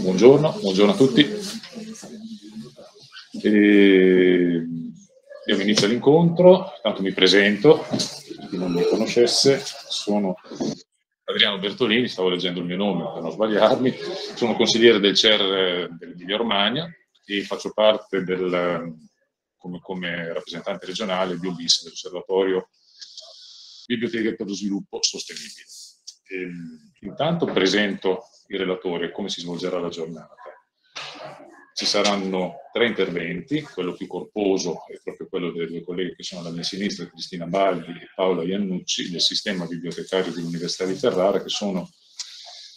Buongiorno, buongiorno a tutti. E io inizio l'incontro, tanto mi presento, per chi non mi conoscesse, sono Adriano Bertolini, stavo leggendo il mio nome per non sbagliarmi, sono consigliere del CER dell'Emilia Romagna e faccio parte del, come, come rappresentante regionale di OBIS, dell'Osservatorio Biblioteche per lo Sviluppo Sostenibile. E, intanto presento il relatore come si svolgerà la giornata. Ci saranno tre interventi, quello più corposo è proprio quello delle due colleghe che sono alla mia sinistra, Cristina Baldi e Paola Iannucci, del sistema bibliotecario dell'Università di Ferrara, che sono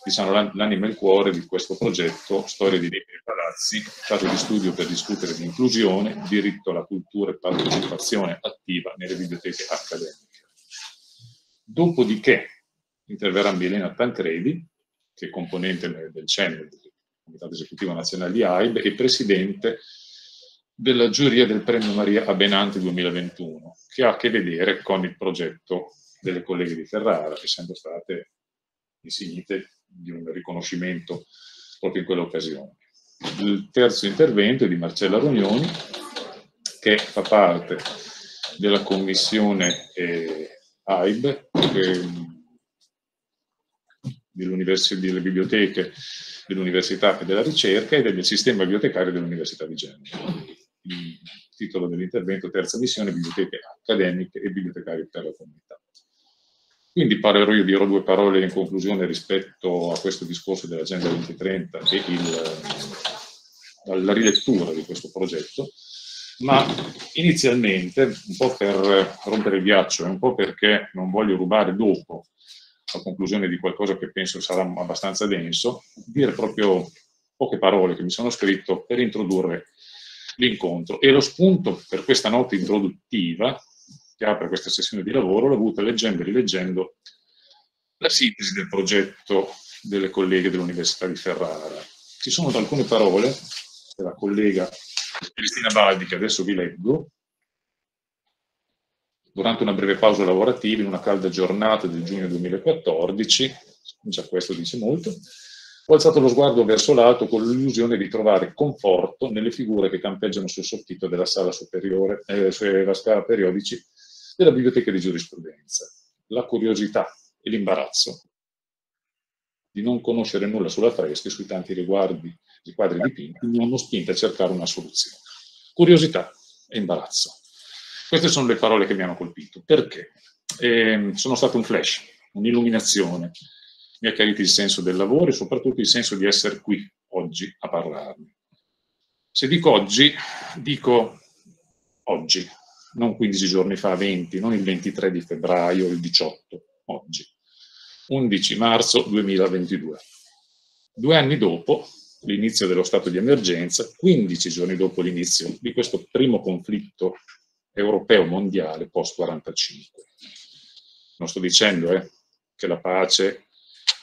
diciamo, l'anima e il cuore di questo progetto Storia di libri e palazzi, caso di studio per discutere di inclusione, diritto alla cultura e partecipazione attiva nelle biblioteche accademiche. Dopodiché interverrà Milena Tancredi, che è componente del CEN, del Comitato Esecutivo Nazionale di AIB, e presidente della giuria del Premio Maria Abenanti 2021, che ha a che vedere con il progetto delle colleghe di Ferrara, essendo state insignite di un riconoscimento proprio in quell'occasione. Il terzo intervento è di Marcella Rognoni, che fa parte della commissione eh, AIB, che delle biblioteche dell'Università e della Ricerca e del sistema bibliotecario dell'Università di Genova. Il titolo dell'intervento, terza missione, biblioteche accademiche e bibliotecarie per la comunità. Quindi parlerò io, dirò due parole in conclusione rispetto a questo discorso dell'Agenda 2030 e il, la rilettura di questo progetto, ma inizialmente, un po' per rompere il ghiaccio e un po' perché non voglio rubare dopo a conclusione di qualcosa che penso sarà abbastanza denso, dire proprio poche parole che mi sono scritto per introdurre l'incontro. E lo spunto per questa notte introduttiva, che apre questa sessione di lavoro, l'ho avuta leggendo e rileggendo la sintesi del progetto delle colleghe dell'Università di Ferrara. Ci sono alcune parole della collega Cristina Baldi, che adesso vi leggo, durante una breve pausa lavorativa in una calda giornata del giugno 2014, già questo dice molto, ho alzato lo sguardo verso l'alto con l'illusione di trovare conforto nelle figure che campeggiano sul soffitto della sala superiore, eh, sulla scala periodici della biblioteca di giurisprudenza. La curiosità e l'imbarazzo di non conoscere nulla sulla fresca e sui tanti riguardi di quadri dipinti mi hanno spinto a cercare una soluzione. Curiosità e imbarazzo. Queste sono le parole che mi hanno colpito. Perché? Eh, sono stato un flash, un'illuminazione. Mi ha chiarito il senso del lavoro e soprattutto il senso di essere qui oggi a parlarne. Se dico oggi, dico oggi, non 15 giorni fa, 20, non il 23 di febbraio, il 18, oggi. 11 marzo 2022. Due anni dopo l'inizio dello stato di emergenza, 15 giorni dopo l'inizio di questo primo conflitto europeo mondiale post 45. Non sto dicendo eh, che la pace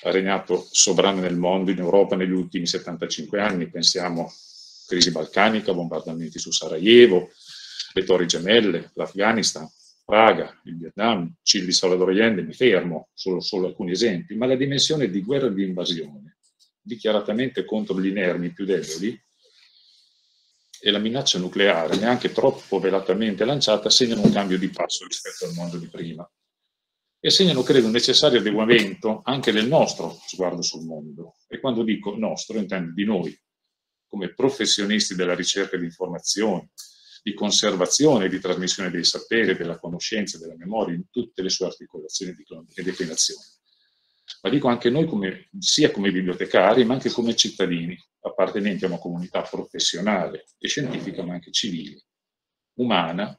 ha regnato sovrana nel mondo, in Europa, negli ultimi 75 anni. Pensiamo crisi balcanica, bombardamenti su Sarajevo, le torri gemelle, l'Afghanistan, Praga, il Vietnam, Cile Salvador Allende, mi fermo, solo, solo alcuni esempi, ma la dimensione di guerra e di invasione, dichiaratamente contro gli inermi più deboli, e la minaccia nucleare, neanche troppo velatamente lanciata, segnano un cambio di passo rispetto al mondo di prima e segnano, credo, un necessario adeguamento anche del nostro sguardo sul mondo. E quando dico nostro, intendo di noi, come professionisti della ricerca di informazioni, di conservazione e di trasmissione dei saperi, della conoscenza della memoria in tutte le sue articolazioni e declinazioni. Ma dico anche noi come, sia come bibliotecari, ma anche come cittadini, appartenenti a una comunità professionale e scientifica, ma anche civile, umana,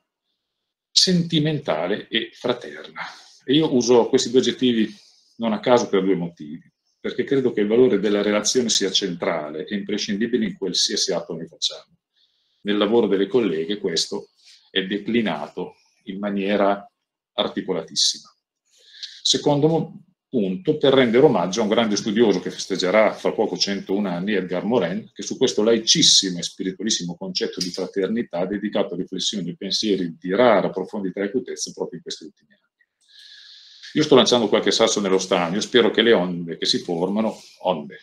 sentimentale e fraterna. E io uso questi due aggettivi non a caso per due motivi, perché credo che il valore della relazione sia centrale e imprescindibile in qualsiasi atto noi facciamo. Nel lavoro delle colleghe questo è declinato in maniera articolatissima. Secondo punto per rendere omaggio a un grande studioso che festeggerà fra poco 101 anni, Edgar Morin, che su questo laicissimo e spiritualissimo concetto di fraternità ha dedicato riflessioni e pensieri di rara profondità e acutezza proprio in questi ultimi anni. Io sto lanciando qualche sasso nello stagno, spero che le onde che si formano, onde,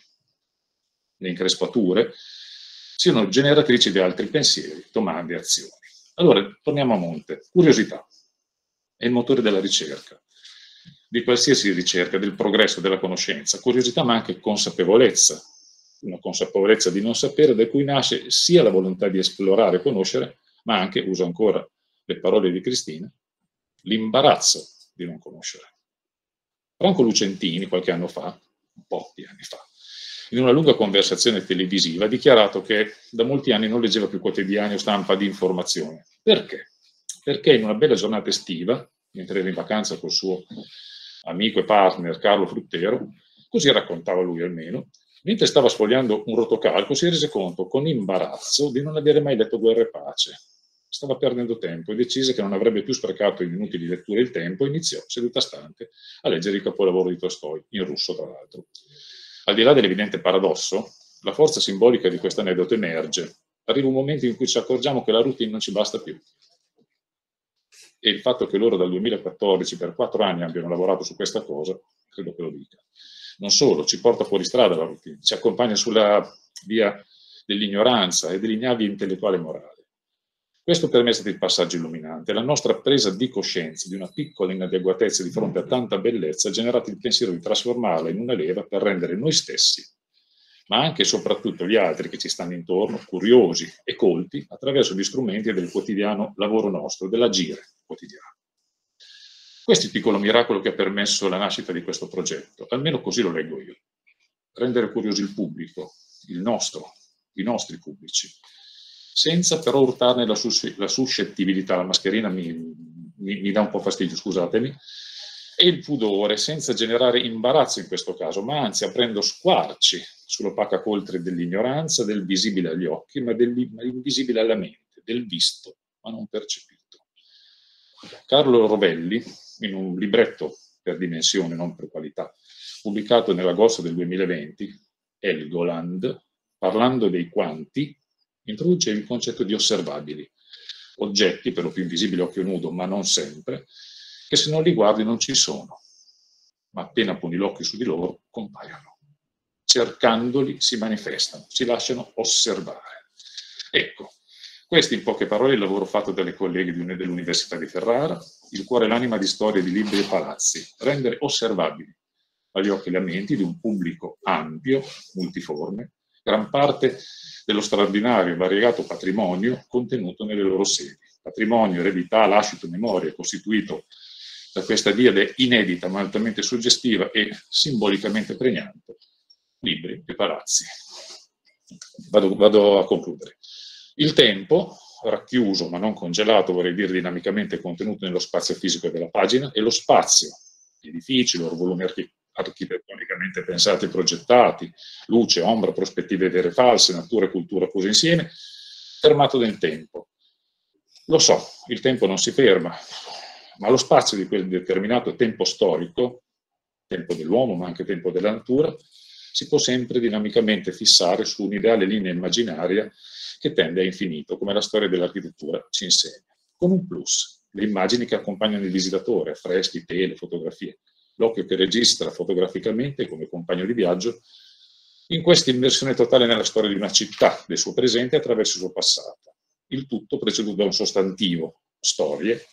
le increspature, siano generatrici di altri pensieri, domande e azioni. Allora, torniamo a monte. Curiosità è il motore della ricerca, di qualsiasi ricerca, del progresso, della conoscenza. Curiosità ma anche consapevolezza, una consapevolezza di non sapere da cui nasce sia la volontà di esplorare e conoscere, ma anche, uso ancora le parole di Cristina, l'imbarazzo di non conoscere. Franco Lucentini, qualche anno fa, un po' di anni fa, in una lunga conversazione televisiva ha dichiarato che da molti anni non leggeva più quotidiani o stampa di informazione. Perché? Perché in una bella giornata estiva, mentre era in vacanza col suo amico e partner Carlo Fruttero, così raccontava lui almeno, mentre stava sfogliando un rotocalco si rese conto con imbarazzo di non avere mai letto Guerra e Pace. Stava perdendo tempo e decise che non avrebbe più sprecato in inutili letture il tempo e iniziò, seduta stante, a leggere il capolavoro di Tolstoi, in russo tra l'altro. Al di là dell'evidente paradosso, la forza simbolica di questo aneddoto emerge. Arriva un momento in cui ci accorgiamo che la routine non ci basta più. E il fatto che loro dal 2014 per quattro anni abbiano lavorato su questa cosa, credo che lo dica. Non solo, ci porta fuori strada la routine, ci accompagna sulla via dell'ignoranza e dell'ignavia intellettuale e morale. Questo per me è stato il passaggio illuminante. La nostra presa di coscienza di una piccola inadeguatezza di fronte a tanta bellezza ha generato il pensiero di trasformarla in una leva per rendere noi stessi, ma anche e soprattutto gli altri che ci stanno intorno, curiosi e colti attraverso gli strumenti del quotidiano lavoro nostro, dell'agire quotidiano. Questo è il piccolo miracolo che ha permesso la nascita di questo progetto, almeno così lo leggo io. Rendere curioso il pubblico, il nostro, i nostri pubblici, senza però urtarne la, sus- la suscettibilità, la mascherina mi, mi, mi, dà un po' fastidio, scusatemi, e il pudore, senza generare imbarazzo in questo caso, ma anzi aprendo squarci sull'opaca coltre dell'ignoranza, del visibile agli occhi, ma dell'invisibile alla mente, del visto, ma non percepito. Carlo Rovelli, in un libretto per dimensione, non per qualità, pubblicato nell'agosto del 2020, Elgoland, parlando dei quanti, introduce il concetto di osservabili, oggetti per lo più invisibili a occhio nudo, ma non sempre, che se non li guardi non ci sono, ma appena poni l'occhio su di loro compaiono. Cercandoli si manifestano, si lasciano osservare. Ecco, questo in poche parole è il lavoro fatto dalle colleghe dell'Università di Ferrara, il cuore e l'anima di storie di libri e palazzi, rendere osservabili agli occhi e alle menti di un pubblico ampio, multiforme, gran parte dello straordinario e variegato patrimonio contenuto nelle loro sedi. Patrimonio, eredità, lascito, memoria, costituito da questa diade inedita ma altamente suggestiva e simbolicamente pregnante, libri e palazzi. Vado, vado a concludere. Il tempo, racchiuso ma non congelato, vorrei dire dinamicamente contenuto nello spazio fisico della pagina, e lo spazio, edifici, loro volumi architettonicamente pensati e progettati, luce, ombra, prospettive vere e false, natura e cultura fuse insieme, fermato nel tempo. Lo so, il tempo non si ferma, ma lo spazio di quel determinato tempo storico, tempo dell'uomo ma anche tempo della natura, si può sempre dinamicamente fissare su un'ideale linea immaginaria che tende a infinito, come la storia dell'architettura ci insegna, con un plus, le immagini che accompagnano il visitatore, affreschi, tele, fotografie, l'occhio che registra fotograficamente come compagno di viaggio in questa immersione totale nella storia di una città, del suo presente attraverso il suo passato. Il tutto preceduto da un sostantivo, storie,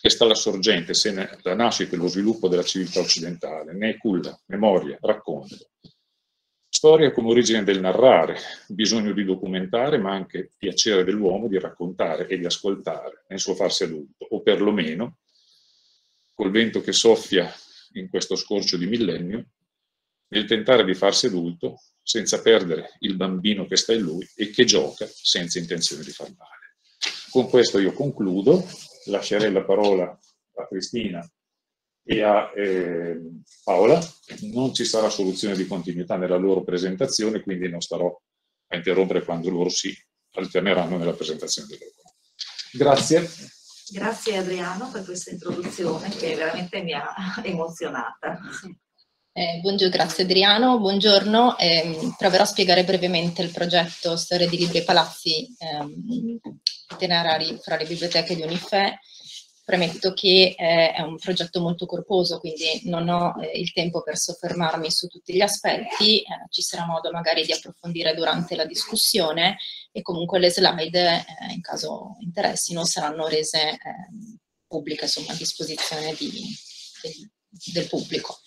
che sta alla sorgente, se la nascita e lo sviluppo della civiltà occidentale, ne culla, memoria, racconto. Storia come origine del narrare, bisogno di documentare, ma anche piacere dell'uomo di raccontare e di ascoltare nel suo farsi adulto, o perlomeno, col vento che soffia in questo scorcio di millennio, nel tentare di farsi adulto senza perdere il bambino che sta in lui e che gioca senza intenzione di far male. Con questo io concludo, lascerei la parola a Cristina e a eh, Paola. Non ci sarà soluzione di continuità nella loro presentazione, quindi non starò a interrompere quando loro si alterneranno nella presentazione del loro. Grazie. Grazie Adriano per questa introduzione che veramente mi ha emozionata. Eh, buongiorno, grazie Adriano, buongiorno. Eh, proverò a spiegare brevemente il progetto Storia di Libri e Palazzi ehm, itinerari fra le biblioteche di Unife Premetto che eh, è un progetto molto corposo, quindi non ho eh, il tempo per soffermarmi su tutti gli aspetti, eh, ci sarà modo magari di approfondire durante la discussione e comunque le slide, eh, in caso interessino, saranno rese ehm, pubbliche, insomma, a disposizione di, del, del pubblico.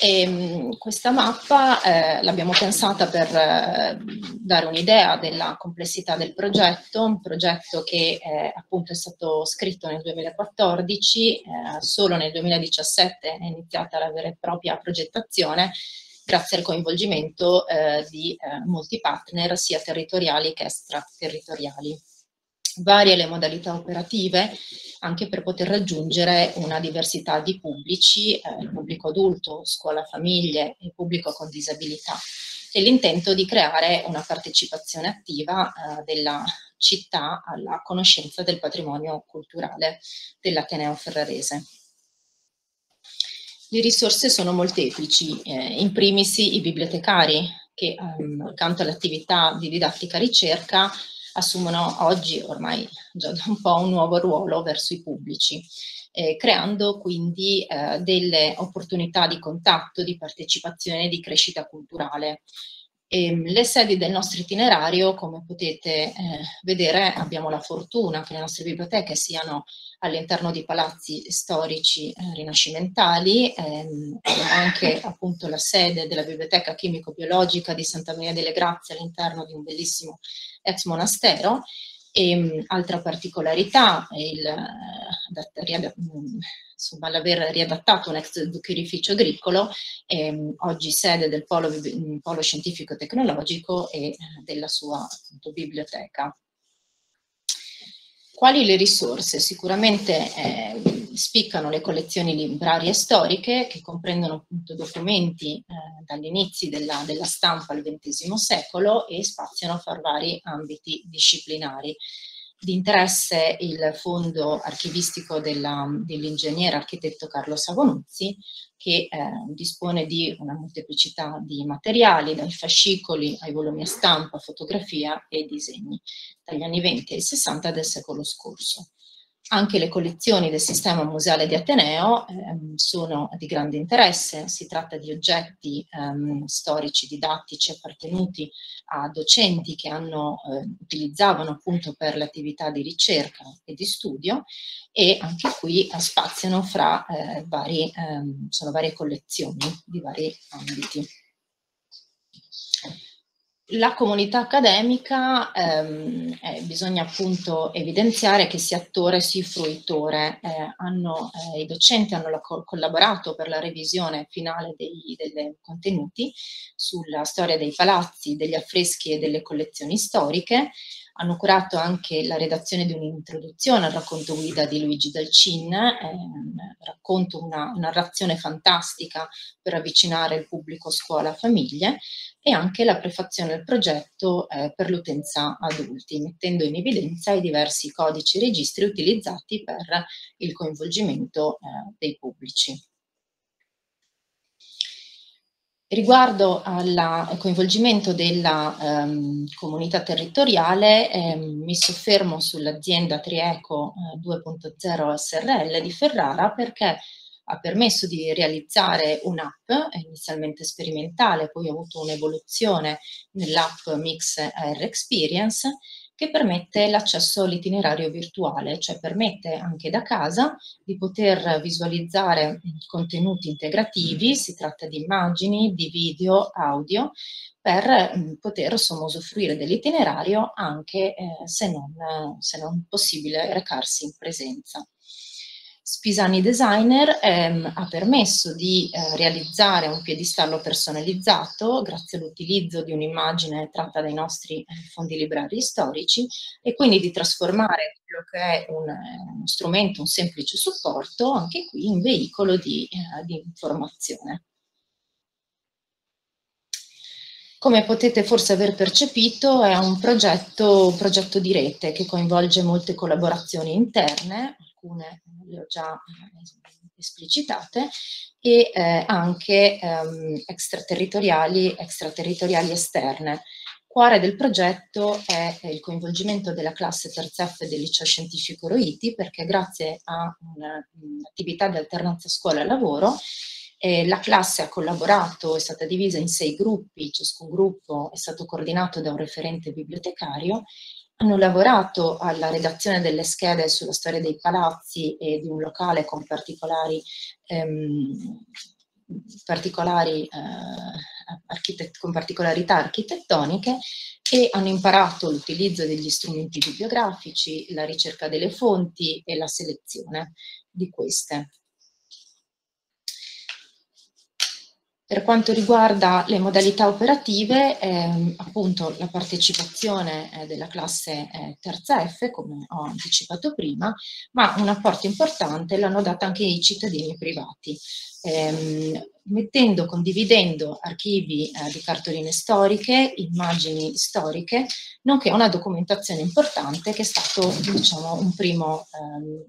E, ehm, questa mappa eh, l'abbiamo pensata per eh, dare un'idea della complessità del progetto, un progetto che eh, appunto è stato scritto nel 2014, eh, solo nel 2017 è iniziata la vera e propria progettazione grazie al coinvolgimento eh, di molti partner sia territoriali che extraterritoriali varie le modalità operative anche per poter raggiungere una diversità di pubblici, eh, pubblico adulto, scuola famiglie e pubblico con disabilità e l'intento di creare una partecipazione attiva eh, della città alla conoscenza del patrimonio culturale dell'Ateneo Ferrarese. Le risorse sono molteplici, eh, in primis i bibliotecari che ehm, accanto all'attività di didattica ricerca assumono oggi ormai già da un po' un nuovo ruolo verso i pubblici, eh, creando quindi eh, delle opportunità di contatto, di partecipazione e di crescita culturale. E, ehm, le sedi del nostro itinerario, come potete eh, vedere, abbiamo la fortuna che le nostre biblioteche siano all'interno di palazzi storici eh, rinascimentali, ehm, anche appunto la sede della Biblioteca Chimico-Biologica di Santa Maria delle Grazie all'interno di un bellissimo ex monastero. E, ehm, altra particolarità è il, eh, insomma, l'aver riadattato un ex zuccherificio agricolo, ehm, oggi sede del polo, polo scientifico-tecnologico e eh, della sua appunto, biblioteca. Quali le risorse? Sicuramente eh, spiccano le collezioni librarie storiche che comprendono appunto documenti eh, dagli inizi della, della, stampa al XX secolo e spaziano fra vari ambiti disciplinari. Di interesse il fondo archivistico dell'ingegnere architetto Carlo Savonuzzi che eh, dispone di una molteplicità di materiali, dai fascicoli ai volumi a stampa, fotografia e disegni, dagli anni 20 e 60 del secolo scorso. Anche le collezioni del sistema museale di Ateneo ehm, sono di grande interesse, si tratta di oggetti ehm, storici, didattici appartenuti a docenti che hanno, eh, utilizzavano appunto per l'attività di ricerca e di studio e anche qui spaziano fra eh, vari, ehm, varie collezioni di vari ambiti la comunità accademica ehm, eh, bisogna appunto evidenziare che sia attore sia fruitore. Eh, hanno, eh, I docenti hanno co collaborato per la revisione finale dei, dei contenuti sulla storia dei palazzi, degli affreschi e delle collezioni storiche hanno curato anche la redazione di un'introduzione al racconto guida di Luigi Dalcin, eh, racconto una narrazione fantastica per avvicinare il pubblico scuola-famiglie e anche la prefazione al progetto eh, per l'utenza adulti, mettendo in evidenza i diversi codici e registri utilizzati per il coinvolgimento eh, dei pubblici. Riguardo al coinvolgimento della ehm, comunità territoriale, ehm, mi soffermo sull'azienda Trieco eh, 2.0 SRL di Ferrara perché ha permesso di realizzare un'app inizialmente sperimentale, poi ha avuto un'evoluzione nell'app Mix Air Experience che permette l'accesso all'itinerario virtuale, cioè permette anche da casa di poter visualizzare contenuti integrativi, si tratta di immagini, di video, audio, per mh, poter insomma, usufruire dell'itinerario anche eh, se, non, se non possibile recarsi in presenza. Spisani Designer ehm, ha permesso di eh, realizzare un piedistallo personalizzato grazie all'utilizzo di un'immagine tratta dai nostri eh, fondi librari storici e quindi di trasformare quello che è un, eh, uno strumento, un semplice supporto, anche qui in veicolo di, eh, di informazione. Come potete forse aver percepito è un progetto, un progetto di rete che coinvolge molte collaborazioni interne, alcune le ho già eh, esplicitate, e eh, anche ehm, extraterritoriali, extraterritoriali esterne. Cuore del progetto è il coinvolgimento della classe terza F del liceo scientifico Roiti perché grazie a un'attività di alternanza scuola-lavoro eh, la classe ha collaborato, è stata divisa in sei gruppi, ciascun gruppo è stato coordinato da un referente bibliotecario, hanno lavorato alla redazione delle schede sulla storia dei palazzi e di un locale con particolari, ehm, particolari eh, con particolarità architettoniche e hanno imparato l'utilizzo degli strumenti bibliografici, la ricerca delle fonti e la selezione di queste. Per quanto riguarda le modalità operative, ehm, appunto la partecipazione eh, della classe eh, terza F, come ho anticipato prima, ma un apporto importante l'hanno dato anche i cittadini privati, ehm, mettendo, condividendo archivi eh, di cartoline storiche, immagini storiche, nonché una documentazione importante che è stato diciamo, un primo, ehm,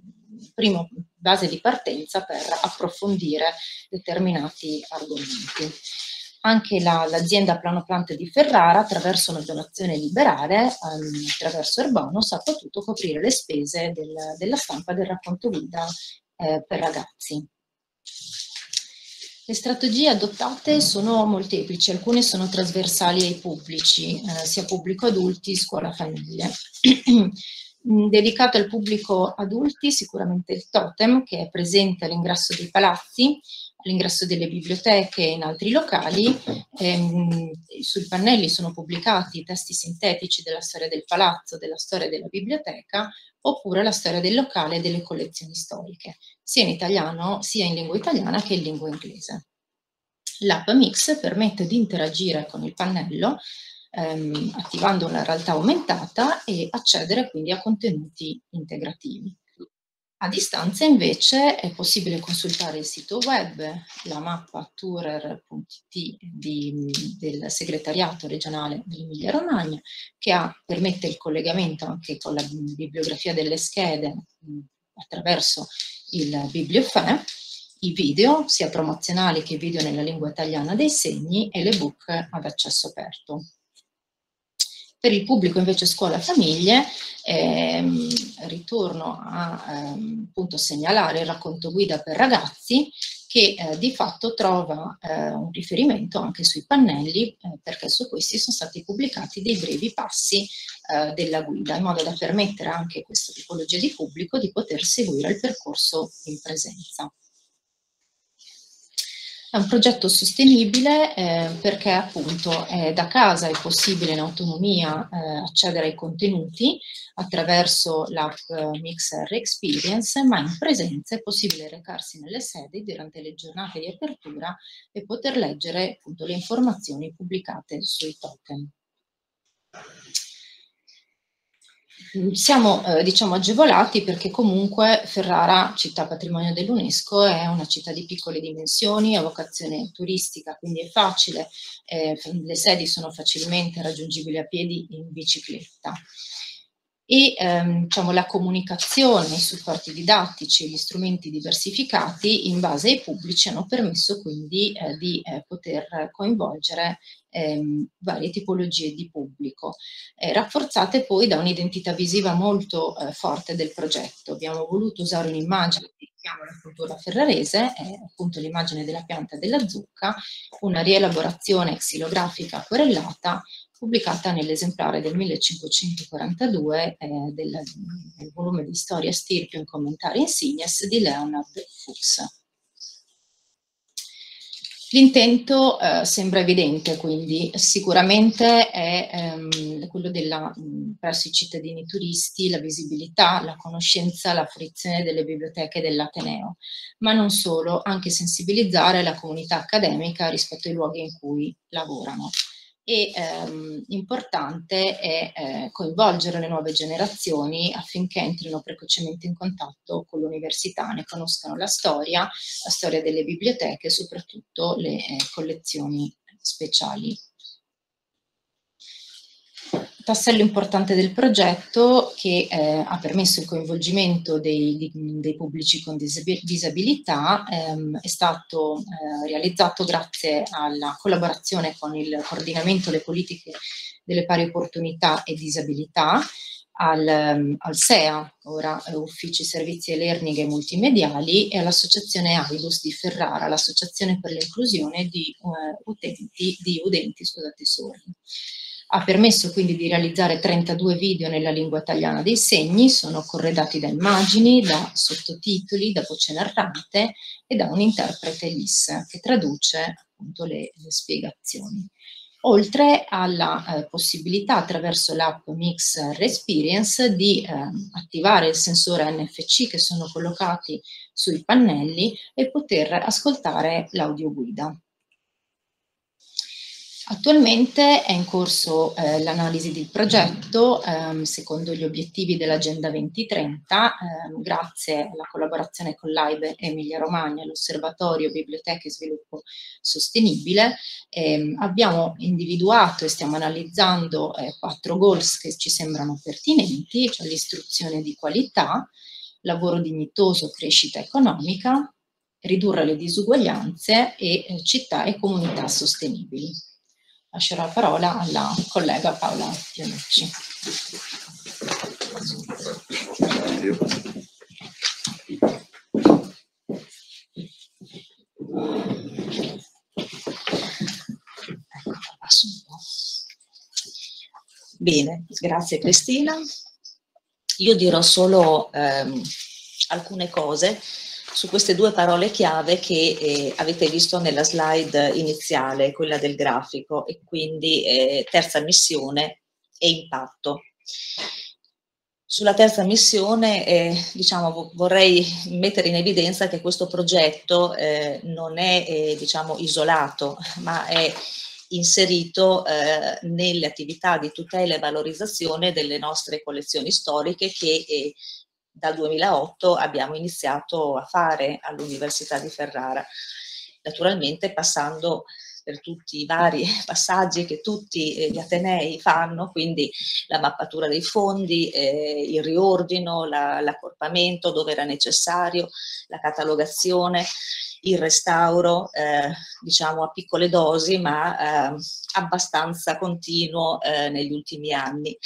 primo base di partenza per approfondire determinati argomenti. Anche la, l'azienda Plano Plante di Ferrara, attraverso una donazione liberale, um, attraverso Erbonus, ha potuto coprire le spese del, della stampa del racconto guida eh, per ragazzi. Le strategie adottate sono molteplici, alcune sono trasversali ai pubblici, eh, sia pubblico adulti, scuola, famiglie. Mm, dedicato al pubblico adulti, sicuramente il totem che è presente all'ingresso dei palazzi, all'ingresso delle biblioteche e in altri locali. Ehm, sui pannelli sono pubblicati testi sintetici della storia del palazzo, della storia della biblioteca, oppure la storia del locale e delle collezioni storiche, sia in italiano, sia in lingua italiana che in lingua inglese. L'app Mix permette di interagire con il pannello ehm, attivando una realtà aumentata e accedere quindi a contenuti integrativi. A distanza invece è possibile consultare il sito web, la mappa tourer.it del segretariato regionale dell'Emilia Romagna che ha, permette il collegamento anche con la bibliografia delle schede mh, attraverso il bibliofè, i video sia promozionali che video nella lingua italiana dei segni e le book ad accesso aperto. Per il pubblico invece scuola-famiglie ehm, ritorno a ehm, appunto segnalare il racconto guida per ragazzi che eh, di fatto trova eh, un riferimento anche sui pannelli eh, perché su questi sono stati pubblicati dei brevi passi eh, della guida in modo da permettere anche a questa tipologia di pubblico di poter seguire il percorso in presenza. È un progetto sostenibile eh, perché appunto eh, da casa è possibile in autonomia eh, accedere ai contenuti attraverso l'app Mixer Experience, ma in presenza è possibile recarsi nelle sedi durante le giornate di apertura e poter leggere appunto le informazioni pubblicate sui token. Siamo eh, diciamo agevolati perché comunque Ferrara, città patrimonio dell'UNESCO, è una città di piccole dimensioni, ha vocazione turistica, quindi è facile, eh, le sedi sono facilmente raggiungibili a piedi in bicicletta. E ehm, diciamo, la comunicazione, i supporti didattici gli strumenti diversificati in base ai pubblici hanno permesso quindi eh, di eh, poter coinvolgere ehm, varie tipologie di pubblico, eh, rafforzate poi da un'identità visiva molto eh, forte del progetto. Abbiamo voluto usare un'immagine che chiama la cultura ferrarese, è appunto l'immagine della pianta della zucca, una rielaborazione xilografica querellata pubblicata nell'esemplare del 1542 eh, del, del, volume di Storia Stirpio in Commentari Insignes di Leonard Fuchs. L'intento eh, sembra evidente, quindi sicuramente è ehm, quello della, presso i cittadini turisti, la visibilità, la conoscenza, la fruizione delle biblioteche dell'Ateneo, ma non solo, anche sensibilizzare la comunità accademica rispetto ai luoghi in cui lavorano e ehm, importante è eh, coinvolgere le nuove generazioni affinché entrino precocemente in contatto con l'università, ne conoscano la storia, la storia delle biblioteche e soprattutto le eh, collezioni speciali tassello importante del progetto che eh, ha permesso il coinvolgimento dei, dei pubblici con disabilità ehm, è stato eh, realizzato grazie alla collaborazione con il coordinamento delle politiche delle pari opportunità e disabilità, al, ehm, al SEA, ora eh, Uffici Servizi e Learning e Multimediali, e all'Associazione Aibus di Ferrara, l'Associazione per l'inclusione di, eh, di udenti scusate, sordi. Ha permesso quindi di realizzare 32 video nella lingua italiana dei segni, sono corredati da immagini, da sottotitoli, da voce narrante e da un interprete LIS che traduce appunto le, le spiegazioni oltre alla eh, possibilità attraverso l'app Mixer Experience di eh, attivare il sensore NFC che sono collocati sui pannelli e poter ascoltare l'audioguida. Attualmente è in corso eh, l'analisi del progetto ehm, secondo gli obiettivi dell'Agenda 2030, ehm, grazie alla collaborazione con l'AIBE Emilia Romagna, l'Osservatorio Biblioteche e Sviluppo Sostenibile. Ehm, abbiamo individuato e stiamo analizzando eh, quattro goals che ci sembrano pertinenti, cioè l'istruzione di qualità, lavoro dignitoso, crescita economica, ridurre le disuguaglianze e eh, città e comunità sostenibili lascerò la parola alla collega Paola Pianucci. Bene, grazie Cristina. Io dirò solo ehm, alcune cose su queste due parole chiave che eh, avete visto nella slide iniziale, quella del grafico, e quindi eh, terza missione e impatto. Sulla terza missione eh, diciamo, vorrei mettere in evidenza che questo progetto eh, non è eh, diciamo, isolato, ma è inserito eh, nelle attività di tutela e valorizzazione delle nostre collezioni storiche che eh, dal 2008 abbiamo iniziato a fare all'Università di Ferrara, naturalmente passando per tutti i vari passaggi che tutti eh, gli Atenei fanno, quindi la mappatura dei fondi, eh, il riordino, la, l'accorpamento dove era necessario, la catalogazione, il restauro, eh, diciamo a piccole dosi, ma eh, abbastanza continuo eh, negli ultimi anni.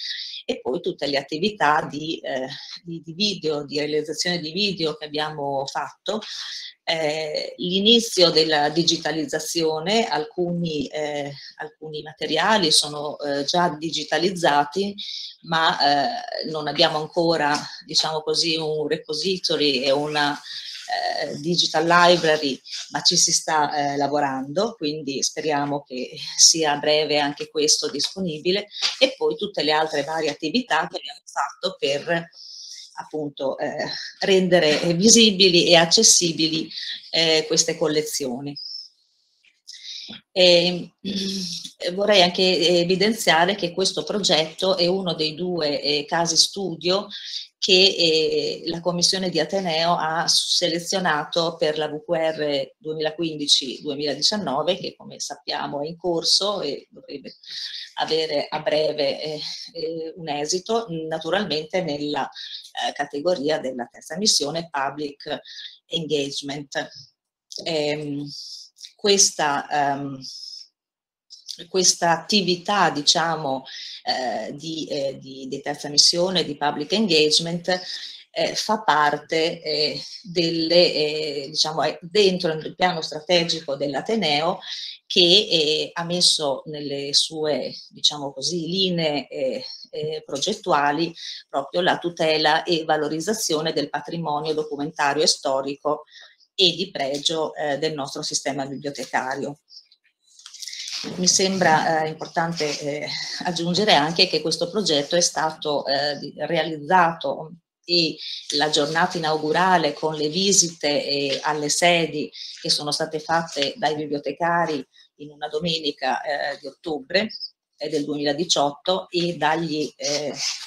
E poi tutte le attività di, eh, di, di, video, di realizzazione di video che abbiamo fatto, eh, l'inizio della digitalizzazione, alcuni, eh, alcuni materiali sono eh, già digitalizzati, ma eh, non abbiamo ancora, diciamo così, un repository e una eh, digital library, ma ci si sta lavorando, quindi speriamo che sia a breve anche questo disponibile e poi tutte le altre varie attività che abbiamo fatto per appunto eh, rendere visibili e accessibili eh, queste collezioni. E, eh, vorrei anche evidenziare che questo progetto è uno dei due eh, casi studio che eh, la Commissione di Ateneo ha selezionato per la VQR 2015-2019, che come sappiamo è in corso e dovrebbe avere a breve eh, eh, un esito, naturalmente nella eh, categoria della terza missione Public Engagement. Ehm, questa um, questa attività diciamo eh, di, eh, di, di, terza missione, di public engagement eh, fa parte eh, delle, eh, diciamo, dentro il piano strategico dell'Ateneo che eh, ha messo nelle sue diciamo così, linee progettuali proprio la tutela e valorizzazione del patrimonio documentario e storico e di pregio del nostro sistema bibliotecario. Mi sembra eh, importante eh, aggiungere anche che questo progetto è stato eh, realizzato e la giornata inaugurale con le visite eh, alle sedi che sono state fatte dai bibliotecari in una domenica eh, di ottobre eh, del 2018 e dagli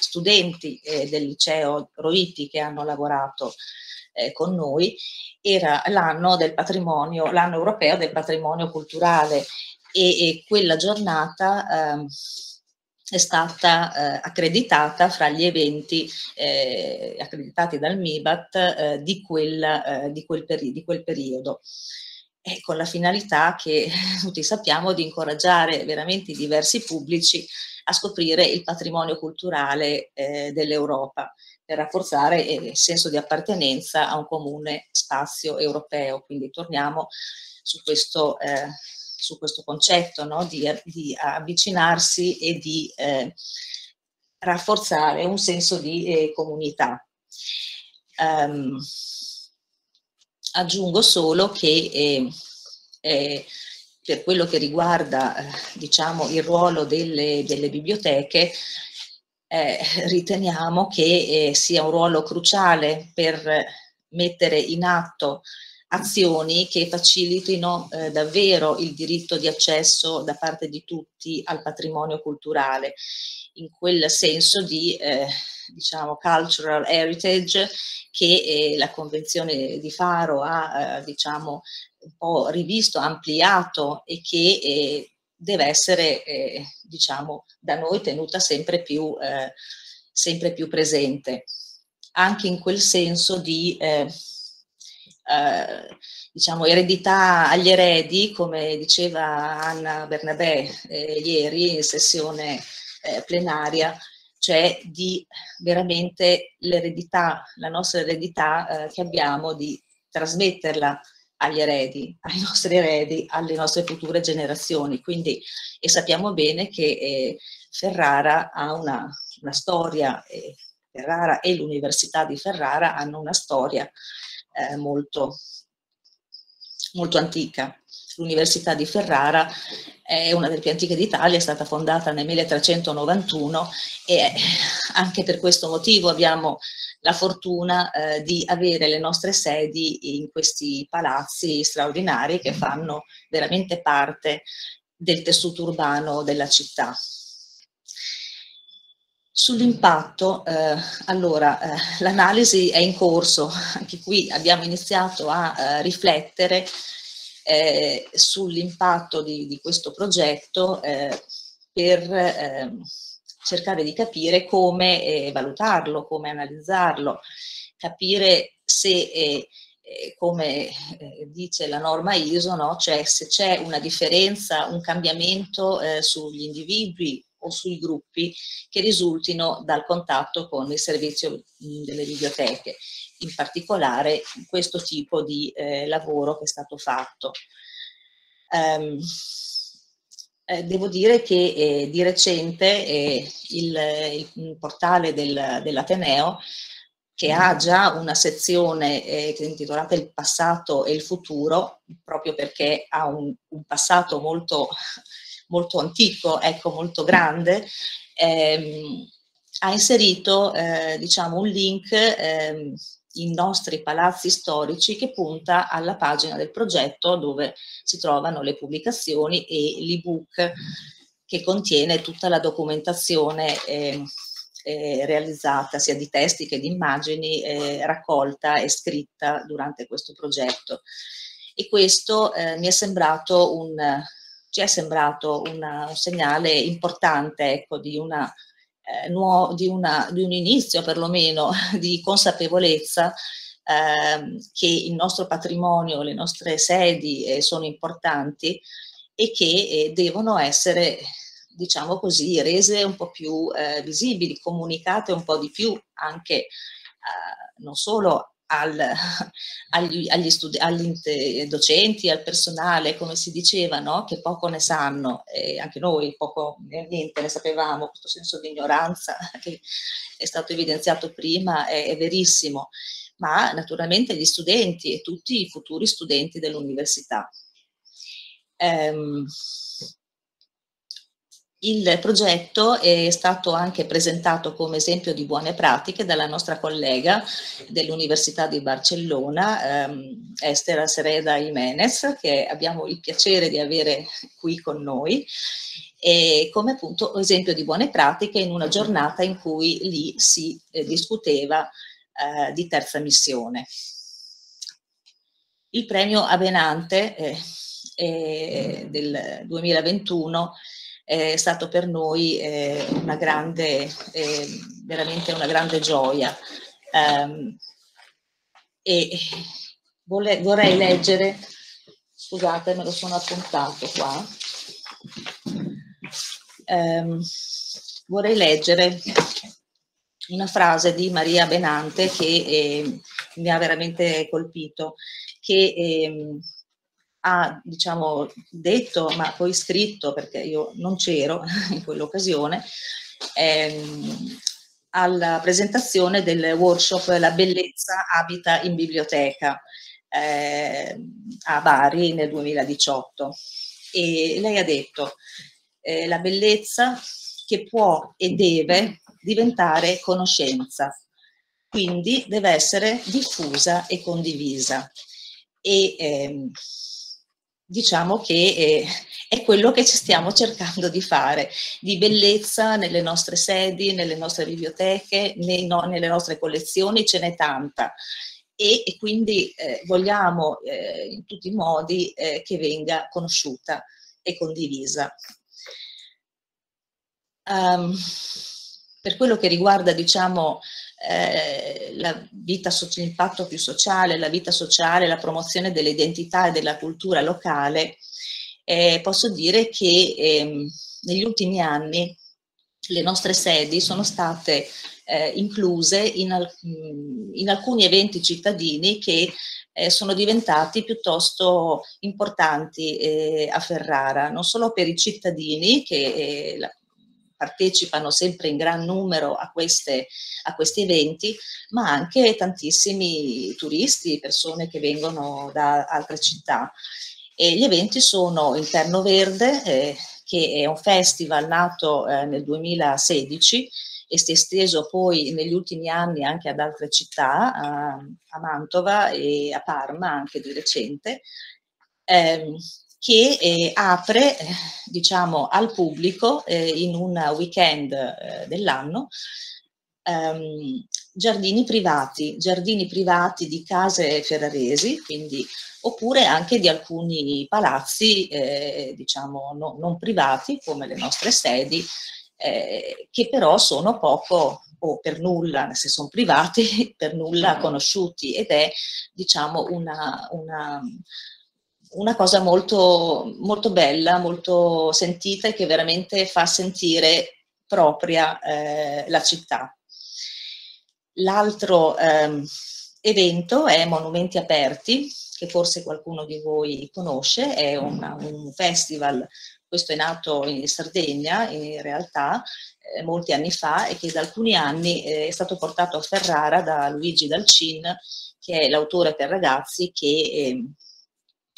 studenti del liceo Roiti che hanno lavorato con noi. Era l'anno del patrimonio, l'anno europeo del patrimonio culturale e, e quella giornata eh, è stata eh, accreditata fra gli eventi eh, accreditati dal MIBAT eh, di, quel, eh, di, quel di, quel periodo. e con la finalità che tutti sappiamo di incoraggiare veramente i diversi pubblici a scoprire il patrimonio culturale eh, dell'Europa per rafforzare il senso di appartenenza a un comune spazio europeo. Quindi torniamo su questo, eh, su questo concetto no? di, di, avvicinarsi e di eh, rafforzare un senso di eh, comunità. Um, aggiungo solo che eh, eh, per quello che riguarda eh, diciamo, il ruolo delle, delle biblioteche, eh, riteniamo che sia un ruolo cruciale per mettere in atto azioni che facilitino eh, davvero il diritto di accesso da parte di tutti al patrimonio culturale, in quel senso di eh, diciamo, cultural heritage che eh, la Convenzione di Faro ha eh, diciamo, un po' rivisto, ampliato e che eh, deve essere eh, diciamo, da noi tenuta sempre più, sempre più presente, anche in quel senso di diciamo, eredità agli eredi, come diceva Anna Bernabé ieri in sessione plenaria, cioè di veramente l'eredità, la nostra eredità eh, che abbiamo di trasmetterla agli eredi, ai nostri eredi, alle nostre future generazioni. Quindi, e sappiamo bene che eh, Ferrara ha una, una storia, eh, Ferrara e l'Università di Ferrara hanno una storia eh, molto, molto antica. L'Università di Ferrara è una delle più antiche d'Italia, è stata fondata nel 1391 e anche per questo motivo abbiamo la fortuna eh, di avere le nostre sedi in questi palazzi straordinari che fanno veramente parte del tessuto urbano della città. Sull'impatto, eh, allora, eh, l'analisi è in corso, anche qui abbiamo iniziato a eh, riflettere eh, sull'impatto di, di, questo progetto eh, per eh, cercare di capire come eh, valutarlo, come analizzarlo, capire se, come dice la norma ISO, no? cioè se c'è una differenza, un cambiamento sugli individui o sui gruppi che risultino dal contatto con il servizio delle biblioteche in particolare questo tipo di eh, lavoro che è stato fatto. Um, eh, devo dire che eh, di recente eh, il, il, portale del, dell'Ateneo, che ha già una sezione eh, intitolata Il passato e il futuro, proprio perché ha un, un passato molto, molto antico, ecco, molto grande, ehm, ha inserito eh, diciamo, un link ehm, i nostri palazzi storici che punta alla pagina del progetto dove si trovano le pubblicazioni e l'ebook che contiene tutta la documentazione eh, eh, realizzata sia di testi che di immagini eh, raccolta e scritta durante questo progetto. E questo eh, mi è sembrato un, ci è sembrato una, un segnale importante ecco, di una eh, nuovo, di, una, di, un inizio perlomeno di consapevolezza eh, che il nostro patrimonio, le nostre sedi eh, sono importanti e che eh, devono essere diciamo così, rese un po' più eh, visibili, comunicate un po' di più anche eh, non solo al, agli, agli, studi- agli docenti, al personale, come si diceva, no? che poco ne sanno, e anche noi poco, niente ne sapevamo, questo senso di ignoranza che è stato evidenziato prima è, è verissimo, ma naturalmente gli studenti e tutti i futuri studenti dell'università. Um, il progetto è stato anche presentato come esempio di buone pratiche dalla nostra collega dell'Università di Barcellona, ehm, Estera Sereda Jimenez, che abbiamo il piacere di avere qui con noi, e come appunto esempio di buone pratiche in una giornata in cui lì si eh, discuteva eh, di terza missione. Il premio Avenante eh del 2021 è stato per noi eh, una grande, eh, veramente una grande gioia. Um, e vorrei, vorrei leggere scusate me lo sono appuntato qua, ehm, vorrei leggere una frase di Maria Benante che eh, mi ha veramente colpito, che eh, ha diciamo, detto, ma poi scritto, perché io non c'ero in quell'occasione, ehm, alla presentazione del workshop La bellezza abita in biblioteca eh, a Bari nel 2018. E lei ha detto, eh, la bellezza che può e deve diventare conoscenza, quindi deve essere diffusa e condivisa. E ehm, diciamo che eh, è quello che ci stiamo cercando di fare, di bellezza nelle nostre sedi, nelle nostre biblioteche, nelle nostre collezioni, ce n'è tanta. E, quindi eh, vogliamo eh, in tutti i modi che venga conosciuta e condivisa. Um, per quello che riguarda, diciamo, eh, la vita, l'impatto più sociale, la vita sociale, la promozione dell'identità e della cultura locale, eh, posso dire che eh, negli ultimi anni le nostre sedi sono state eh, incluse in, al in, alcuni eventi cittadini che eh, sono diventati piuttosto importanti a Ferrara, non solo per i cittadini che la, partecipano sempre in gran numero a, queste, a questi eventi, ma anche tantissimi turisti, persone che vengono da altre città. E gli eventi sono Interno Verde, eh, che è un festival nato eh, nel 2016 e si è esteso poi negli ultimi anni anche ad altre città, a, a Mantova e a Parma anche di recente. Eh, che eh, apre eh, diciamo, al pubblico eh, in un weekend eh, dell'anno ehm, giardini privati, giardini privati di case ferraresi, quindi, oppure anche di alcuni palazzi eh, diciamo no, non privati come le nostre sedi, che però sono poco o per nulla, se sono privati, per nulla conosciuti. Ed è diciamo una, una una cosa molto, molto bella, molto sentita e che veramente fa sentire propria eh, la città. L'altro eh, evento è Monumenti Aperti, che forse qualcuno di voi conosce, è una, un festival, questo è nato in Sardegna in realtà, eh, molti anni fa e che da alcuni anni eh, è stato portato a Ferrara da Luigi Dalcin, che è l'autore per ragazzi che ehm,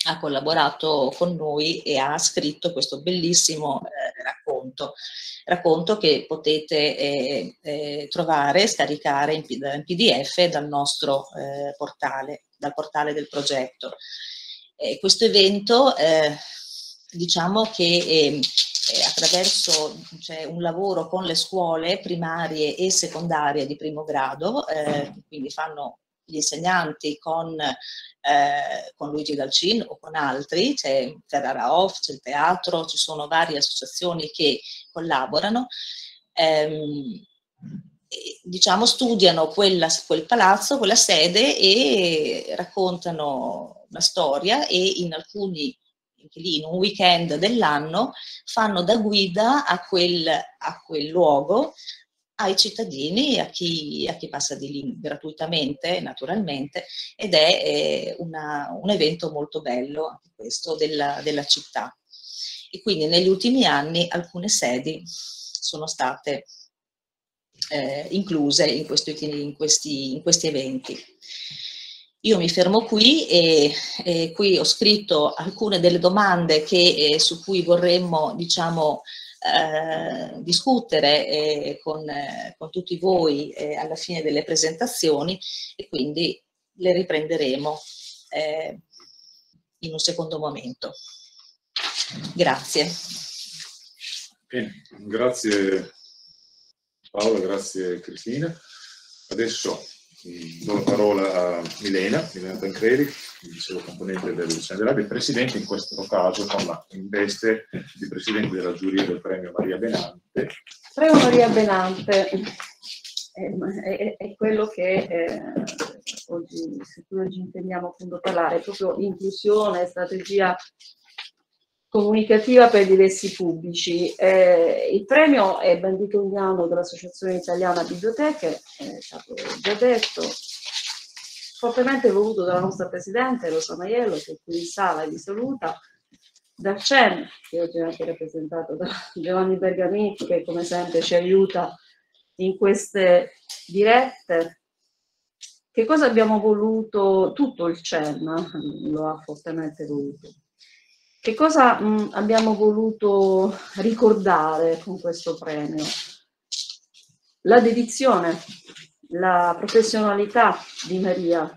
ha collaborato con noi e ha scritto questo bellissimo eh, racconto, racconto che potete eh, eh, trovare, scaricare in, in, PDF dal nostro eh, portale, dal portale del progetto. questo evento eh, diciamo che ehm, attraverso cioè, un lavoro con le scuole primarie e secondarie di primo grado, eh, quindi fanno gli insegnanti con eh, con Luigi Dalcin o con altri, c'è Ferrara Off, c'è il teatro, ci sono varie associazioni che collaborano. Ehm, diciamo, studiano quella, quel palazzo, quella sede e raccontano la storia e in alcuni, anche lì in un weekend dell'anno, fanno da guida a quel, a quel luogo ai cittadini, a chi, a chi passa di lì gratuitamente, naturalmente, ed è eh, una, un evento molto bello, anche questo, della, della città. E quindi negli ultimi anni alcune sedi sono state eh, incluse in questi, in, questi, in questi, eventi. Io mi fermo qui e, e, qui ho scritto alcune delle domande che, eh, su cui vorremmo diciamo, eh, discutere eh, con, eh, con, tutti voi eh, alla fine delle presentazioni e quindi le riprenderemo eh, in un secondo momento. Grazie. Bene, grazie Paola, grazie Cristina. Adesso do la parola a Milena, Milena Tancredi, dicevo componente del Sendelab e presidente in questo caso con la in veste di presidente della giuria del premio Maria Benante. Premio Maria Benante è, è, è quello che eh, oggi, su oggi intendiamo appunto parlare, proprio inclusione, strategia comunicativa per diversi pubblici. Eh, il premio è bandito un anno dell'Associazione Italiana Biblioteche, è stato già detto, fortemente voluto dalla nostra Presidente Rosa Maiello, che è qui in sala e vi saluta, dal CEN, che oggi è anche rappresentato da Giovanni Bergamini, che come sempre ci aiuta in queste dirette. Che cosa abbiamo voluto? Tutto il CEN lo ha fortemente voluto che cosa mh, mm, abbiamo voluto ricordare con questo premio? La dedizione, la professionalità di Maria,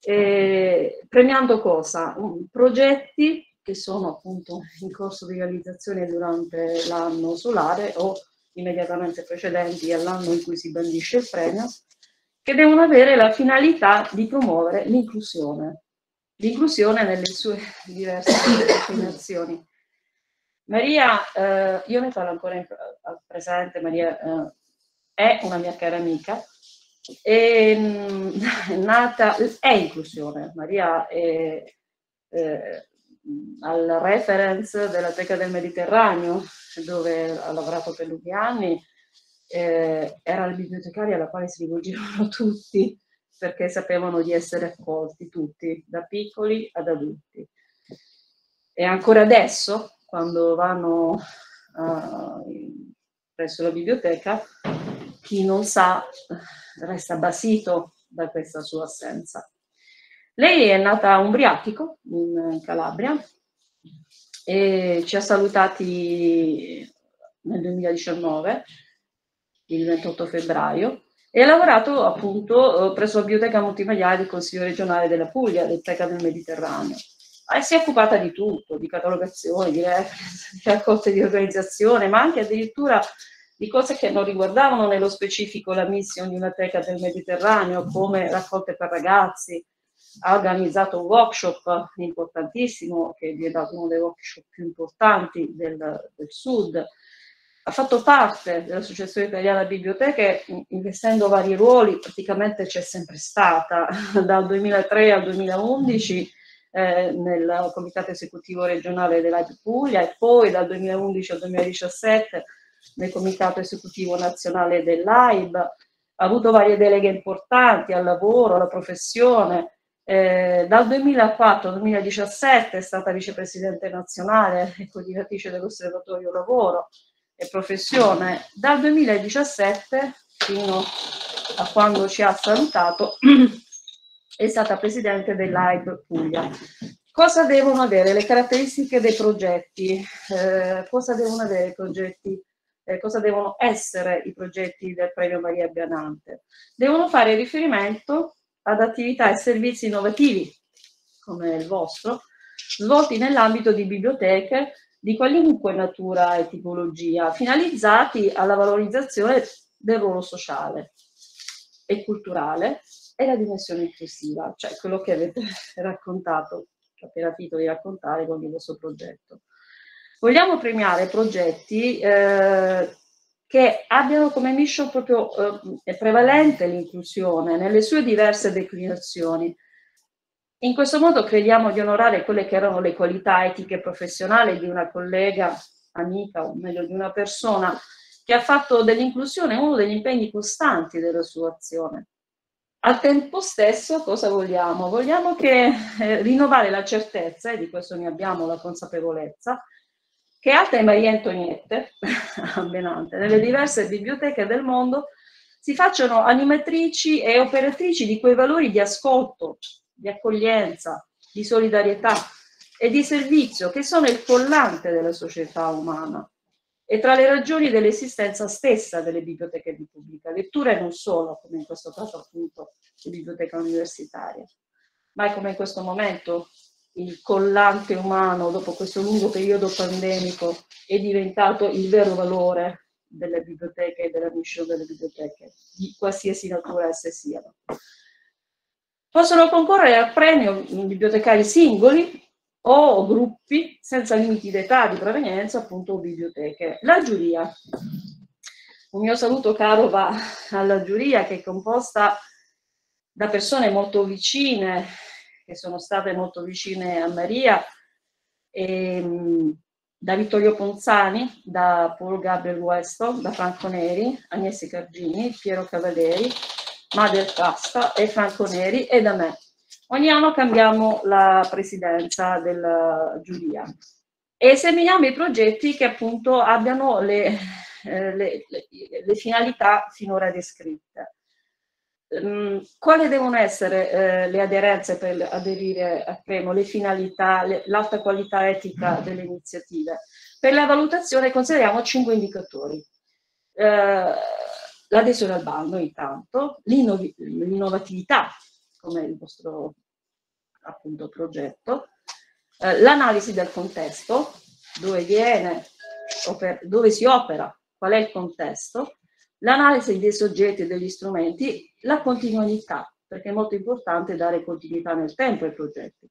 eh, premiando cosa? Um, progetti che sono appunto in corso di realizzazione durante l'anno solare o immediatamente precedenti all'anno in cui si bandisce il premio, che devono avere la finalità di promuovere l'inclusione, l'inclusione nelle sue diverse declinazioni. Maria, eh, io ne parlo ancora in, al presente, Maria eh, è una mia cara amica, è, è nata, è inclusione, Maria è eh, al reference della Teca del Mediterraneo, dove ha lavorato per lunghi anni, eh, era la bibliotecaria alla quale si rivolgevano tutti, perché sapevano di essere accolti tutti, da piccoli ad adulti. E ancora adesso, quando vanno uh, presso la biblioteca, chi non sa resta basito da questa sua assenza. Lei è nata a Umbriatico, in Calabria, e ci ha salutati nel 2019, il 28 febbraio, e ha lavorato appunto eh, presso la Biblioteca Multimediale del Consiglio regionale della Puglia, Biblioteca del Mediterraneo. E si è occupata di tutto, di catalogazione, di reference, di raccolte di organizzazione, ma anche addirittura di cose che non riguardavano nello specifico la missione di una teca del Mediterraneo, come raccolte per ragazzi. Ha organizzato un workshop importantissimo, che è diventato uno dei workshop più importanti del, del Sud, ha fatto parte dell'Associazione Italiana Biblioteche investendo vari ruoli, praticamente c'è sempre stata, dal 2003 al 2011 eh, nel Comitato Esecutivo Regionale della Puglia e poi dal 2011 al 2017 nel Comitato Esecutivo Nazionale dell'AIB, ha avuto varie deleghe importanti al lavoro, alla professione, eh, dal 2004 al 2017 è stata vicepresidente nazionale e coordinatrice dell'Osservatorio Lavoro, e professione dal 2017 fino a quando ci ha salutato è stata presidente dell'AIB Puglia. Cosa devono avere le caratteristiche dei progetti? Eh, cosa devono avere i progetti? Eh, cosa devono essere i progetti del premio Maria Bianante? Devono fare riferimento ad attività e servizi innovativi, come il vostro, svolti nell'ambito di biblioteche di qualunque natura e tipologia, finalizzati alla valorizzazione del ruolo sociale e culturale e la dimensione inclusiva, cioè quello che avete raccontato, che ho finito di raccontare con il vostro progetto. Vogliamo premiare progetti eh, che abbiano come mission proprio eh, prevalente l'inclusione nelle sue diverse declinazioni, in questo modo crediamo di onorare quelle che erano le qualità etiche e professionali di una collega, amica, o meglio di una persona che ha fatto dell'inclusione uno degli impegni costanti della sua azione. Al tempo stesso cosa vogliamo? Vogliamo che, eh, rinnovare la certezza, e di questo ne abbiamo la consapevolezza, che Alta e Maria Antoniette, a Benante, nelle diverse biblioteche del mondo, si facciano animatrici e operatrici di quei valori di ascolto, di accoglienza, di solidarietà e di servizio che sono il collante della società umana e tra le ragioni dell'esistenza stessa delle biblioteche di pubblica lettura e non solo, come in questo caso appunto le biblioteche universitarie. Mai come in questo momento il collante umano dopo questo lungo periodo pandemico è diventato il vero valore delle biblioteche e della mission delle biblioteche, di qualsiasi natura esse siano. Possono concorrere al premio bibliotecari singoli o gruppi senza limiti d'età, di provenienza, appunto biblioteche. La giuria. Un mio saluto caro va alla giuria che è composta da persone molto vicine, che sono state molto vicine a Maria, e, ehm, da Vittorio Ponzani, da Paul Gabriel Weston, da Franco Neri, Agnese Cargini, Piero Cavalieri, Madel Casta e Franco Neri e da me. Ogni anno cambiamo la presidenza della giuria e esaminiamo i progetti che appunto abbiano le, eh, le, le, le finalità finora descritte. Um, quali devono essere eh, le aderenze per aderire a Premo, le finalità, l'alta qualità etica delle iniziative? Per la valutazione consideriamo cinque indicatori. Eh, l'adesione al bando intanto, l'innovatività, come il vostro appunto progetto, eh, l'analisi del contesto, dove viene, dove si opera, qual è il contesto, l'analisi dei soggetti e degli strumenti, la continuità, perché è molto importante dare continuità nel tempo ai progetti.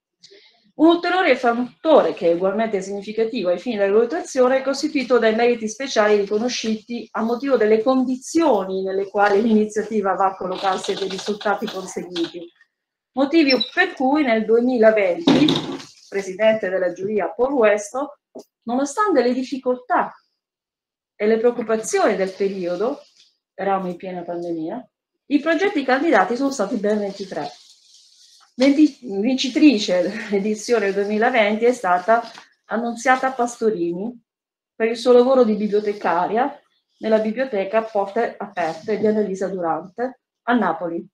Un ulteriore fattore che è ugualmente significativo ai fini della valutazione è costituito dai meriti speciali riconosciuti a motivo delle condizioni nelle quali l'iniziativa va a collocarsi e dei risultati conseguiti. Motivi per cui nel 2020, presidente della giuria Paul Westo, nonostante le difficoltà e le preoccupazioni del periodo, eravamo in piena pandemia, i progetti candidati sono stati ben 23. Vincitrice dell'edizione 2020 è stata Annunziata Pastorini per il suo lavoro di bibliotecaria nella biblioteca Porte Aperte di Annalisa Durante a Napoli,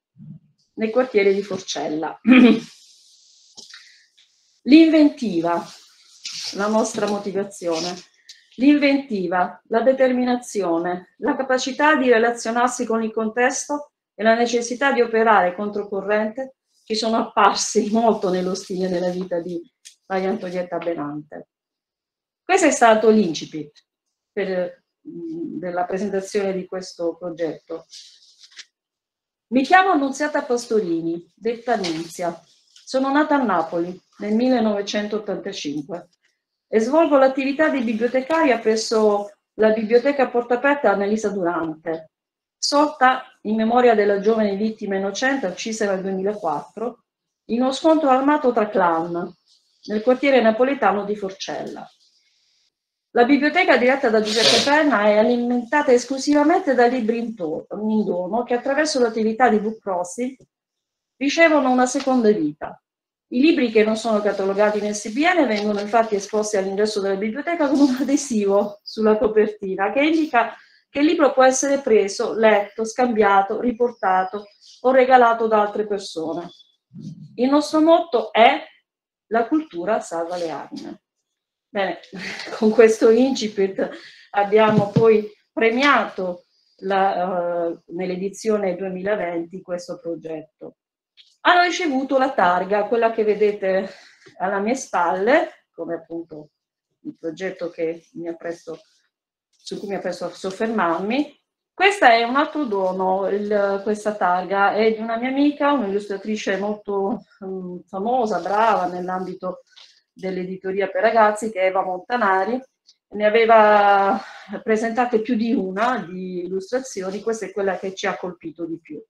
nel quartiere di Forcella. L'inventiva, la nostra motivazione l'inventiva, la determinazione, la capacità di relazionarsi con il contesto e la necessità di operare controcorrente ci sono apparsi molto nello stile della vita di Maria Antonietta Benante. Questo è stato l'incipit per, della presentazione di questo progetto. Mi chiamo Annunziata Pastorini, detta Nunzia. Sono nata a Napoli nel 1985 e svolgo l'attività di bibliotecaria presso la biblioteca Porta Aperta Annalisa Durante, sorta in memoria della giovane vittima innocente uccisa nel 2004 in uno scontro armato tra clan nel quartiere napoletano di Forcella. La biblioteca diretta da Giuseppe Penna è alimentata esclusivamente da libri in, in dono che attraverso l'attività di book crossing ricevono una seconda vita i libri che non sono catalogati in SBN vengono infatti esposti all'ingresso della biblioteca con un adesivo sulla copertina che indica che il libro può essere preso, letto, scambiato, riportato o regalato da altre persone. Il nostro motto è la cultura salva le anime. Bene, con questo incipit abbiamo poi premiato uh, nell'edizione 2020 questo progetto hanno ricevuto la targa, quella che vedete alle mie spalle, come appunto il progetto presto, su cui mi ha presto a soffermarmi. Questa è un altro dono, il, questa targa è di una mia amica, un'illustratrice molto um, famosa, brava nell'ambito dell'editoria per ragazzi, che è Eva Montanari, ne aveva presentate più di una di illustrazioni, questa è quella che ci ha colpito di più.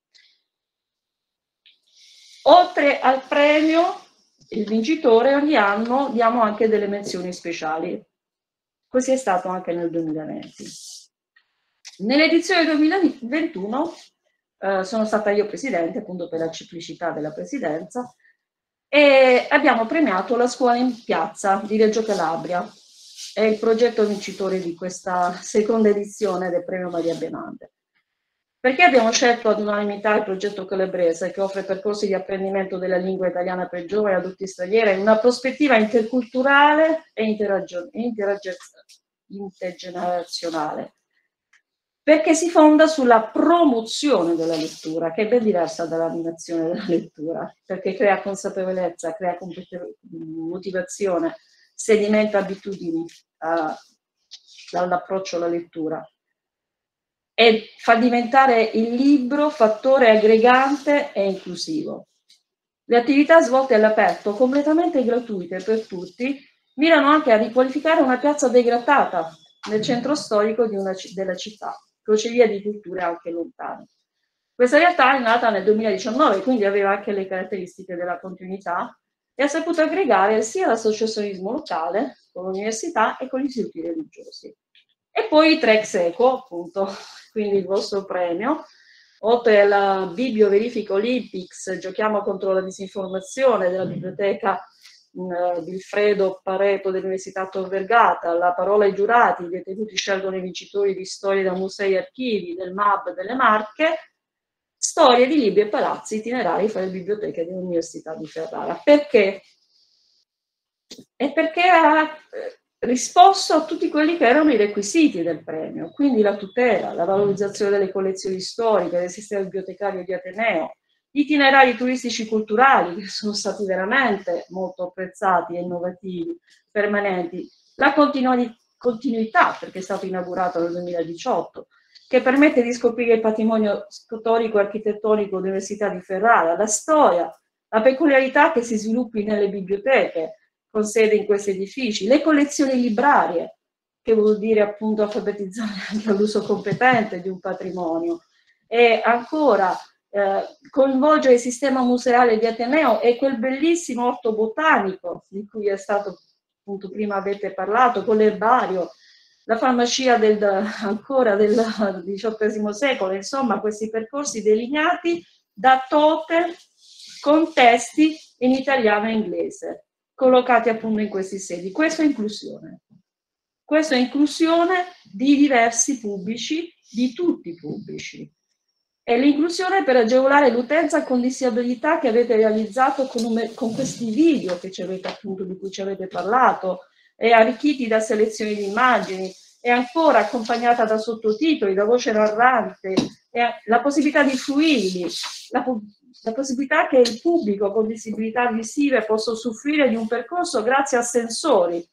Oltre al premio, il vincitore ogni anno diamo anche delle menzioni speciali. Così è stato anche nel 2020. Nell'edizione 2021 eh, sono stata io presidente, appunto per la ciclicità della presidenza, e abbiamo premiato la scuola in piazza di Reggio Calabria. È il progetto vincitore di questa seconda edizione del premio Maria Benante. Perché abbiamo scelto ad unanimità il progetto calabrese che offre percorsi di apprendimento della lingua italiana per giovani e adulti stranieri in una prospettiva interculturale e intergenerazionale? Perché si fonda sulla promozione della lettura, che è ben diversa dall'animazione della lettura, perché crea consapevolezza, crea motivazione, sedimenta abitudini uh, dall'approccio alla lettura e fa diventare il libro fattore aggregante e inclusivo. Le attività svolte all'aperto, completamente gratuite per tutti, mirano anche a riqualificare una piazza degradata nel centro storico una, della città, crocevia di culture anche lontane. Questa realtà è nata nel 2019, quindi aveva anche le caratteristiche della continuità e ha saputo aggregare sia l'associazionismo locale con l'università e con gli istituti religiosi. E poi Trex Eco, appunto, quindi il vostro premio, oltre alla Biblio Verifica Olympics, giochiamo contro la disinformazione della biblioteca uh, Vilfredo Pareto dell'Università Tor Vergata, la parola ai giurati, i detenuti scelgono i vincitori di storie da musei e archivi, del MAB delle Marche, storie di libri e palazzi itinerari fra le biblioteche dell'Università di Ferrara. Perché? E perché ha eh, risposto a tutti quelli che erano i requisiti del premio, quindi la tutela, la valorizzazione delle collezioni storiche, del sistema bibliotecario di Ateneo, gli itinerari turistici culturali che sono stati veramente molto apprezzati e innovativi, permanenti, la continuità perché è stato inaugurato nel 2018, che permette di scoprire il patrimonio storico e architettonico dell'Università di Ferrara, la storia, la peculiarità che si sviluppi nelle biblioteche con sede in questi edifici, le collezioni librarie, che vuol dire appunto alfabetizzare anche all'uso competente di un patrimonio, e ancora eh, coinvolgere il sistema museale di Ateneo e quel bellissimo orto botanico di cui è stato appunto prima avete parlato, con l'erbario, la farmacia del, ancora del XVIII secolo, insomma questi percorsi delineati da tote con testi in italiano e inglese, collocati appunto in questi sedi. Questo è inclusione. Questo è inclusione di diversi pubblici, di tutti i pubblici. E l'inclusione per agevolare l'utenza con disabilità che avete realizzato con, con questi video che ci avete, appunto, di cui ci avete parlato, e arricchiti da selezioni di immagini, e ancora accompagnata da sottotitoli, da voce narrante, la possibilità di fruirli, la, la, possibilità che il pubblico con disabilità visive possa usufruire di un percorso grazie a sensori,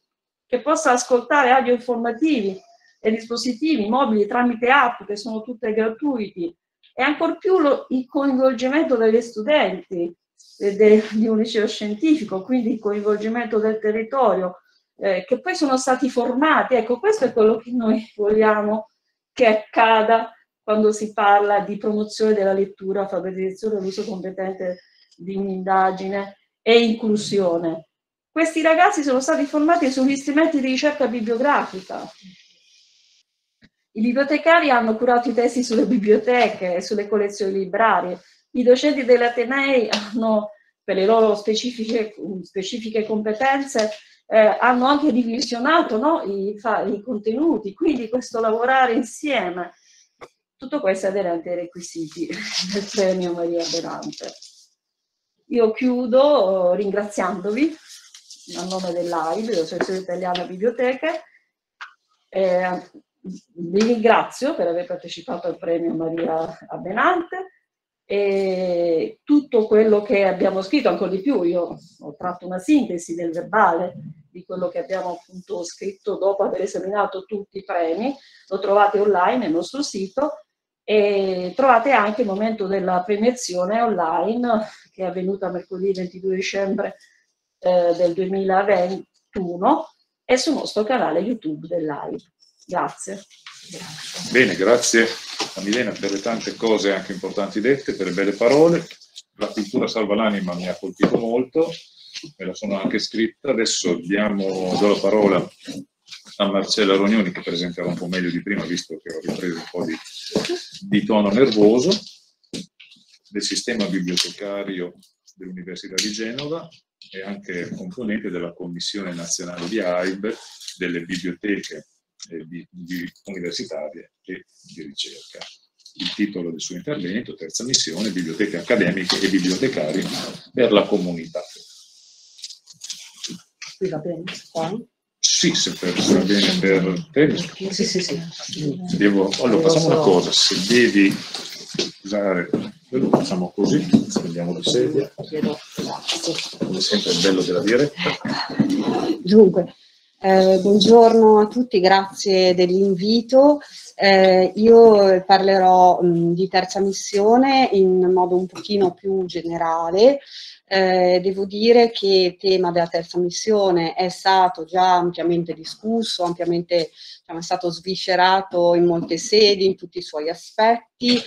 che possa ascoltare audio informativi e dispositivi mobili tramite app che sono tutte gratuiti, e ancor più lo, il coinvolgimento degli studenti eh, de, di un liceo scientifico, quindi il coinvolgimento del territorio, eh, che poi sono stati formati. Ecco, questo è quello che noi vogliamo che accada quando si parla di promozione della lettura, alfabetizzazione e l'uso competente di un'indagine e inclusione. Questi ragazzi sono stati formati sugli strumenti di ricerca bibliografica, i bibliotecari hanno curato i testi sulle biblioteche e sulle collezioni librarie. I docenti dell'Atenei hanno, per le loro specifiche, specifiche competenze, eh, hanno anche divisionato no, i, i, contenuti. Quindi questo lavorare insieme, tutto questo è aderente ai requisiti del premio Maria Berante. Io chiudo ringraziandovi a nome dell'AIB, dell'Associazione Italiana Biblioteche, eh, vi ringrazio per aver partecipato al premio Maria Abenante e tutto quello che abbiamo scritto, ancora di più, io ho tratto una sintesi del verbale di quello che abbiamo appunto scritto dopo aver esaminato tutti i premi, lo trovate online nel nostro sito e trovate anche il momento della premiazione online che è avvenuta mercoledì 22 dicembre eh, del 2021 e sul nostro canale YouTube dell'AIB. Grazie. Bene, grazie a Milena per le tante cose anche importanti dette, per le belle parole. La cultura salva l'anima mi ha colpito molto, me la sono anche scritta. Adesso diamo, do la parola a Marcella Rognoni che presenterà un po' meglio di prima, visto che ho ripreso un po' di, di tono nervoso, del sistema bibliotecario dell'Università di Genova e anche componente della Commissione Nazionale di AIB delle biblioteche eh, di, di universitarie e di ricerca. Il titolo del suo intervento, terza missione, biblioteche accademiche e bibliotecari per la comunità. Qui va bene? Qua? Sì, se per, se va bene per te. Sì, sì, sì. Devo, allora facciamo una cosa, se devi usare quello facciamo così, prendiamo di sedia. Come sempre il bello della diretta. Dunque, eh, buongiorno a tutti, grazie dell'invito. Eh, io parlerò mh, di terza missione in modo un pochino più generale. Eh, devo dire che il tema della terza missione è stato già ampiamente discusso, ampiamente diciamo, è stato sviscerato in molte sedi, in tutti i suoi aspetti.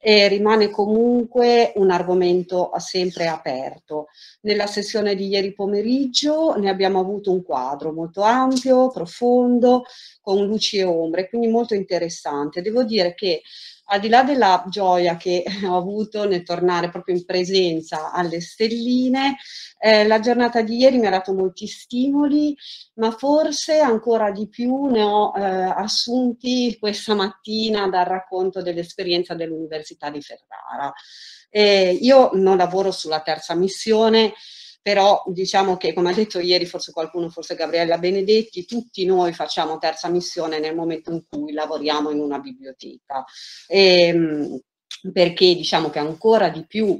e rimane comunque un argomento sempre aperto. Nella sessione di ieri pomeriggio ne abbiamo avuto un quadro molto ampio, profondo, con luci e ombre, quindi molto interessante. Devo dire che al di là della gioia che ho avuto nel tornare proprio in presenza alle stelline, eh, la giornata di ieri mi ha dato molti stimoli, ma forse ancora di più ne ho eh, assunti questa mattina dal racconto dell'esperienza dell'Università di Ferrara. Eh, io non lavoro sulla terza missione, però diciamo che come ha detto ieri forse qualcuno, forse Gabriella Benedetti, tutti noi facciamo terza missione nel momento in cui lavoriamo in una biblioteca, e, ehm, perché diciamo che ancora di più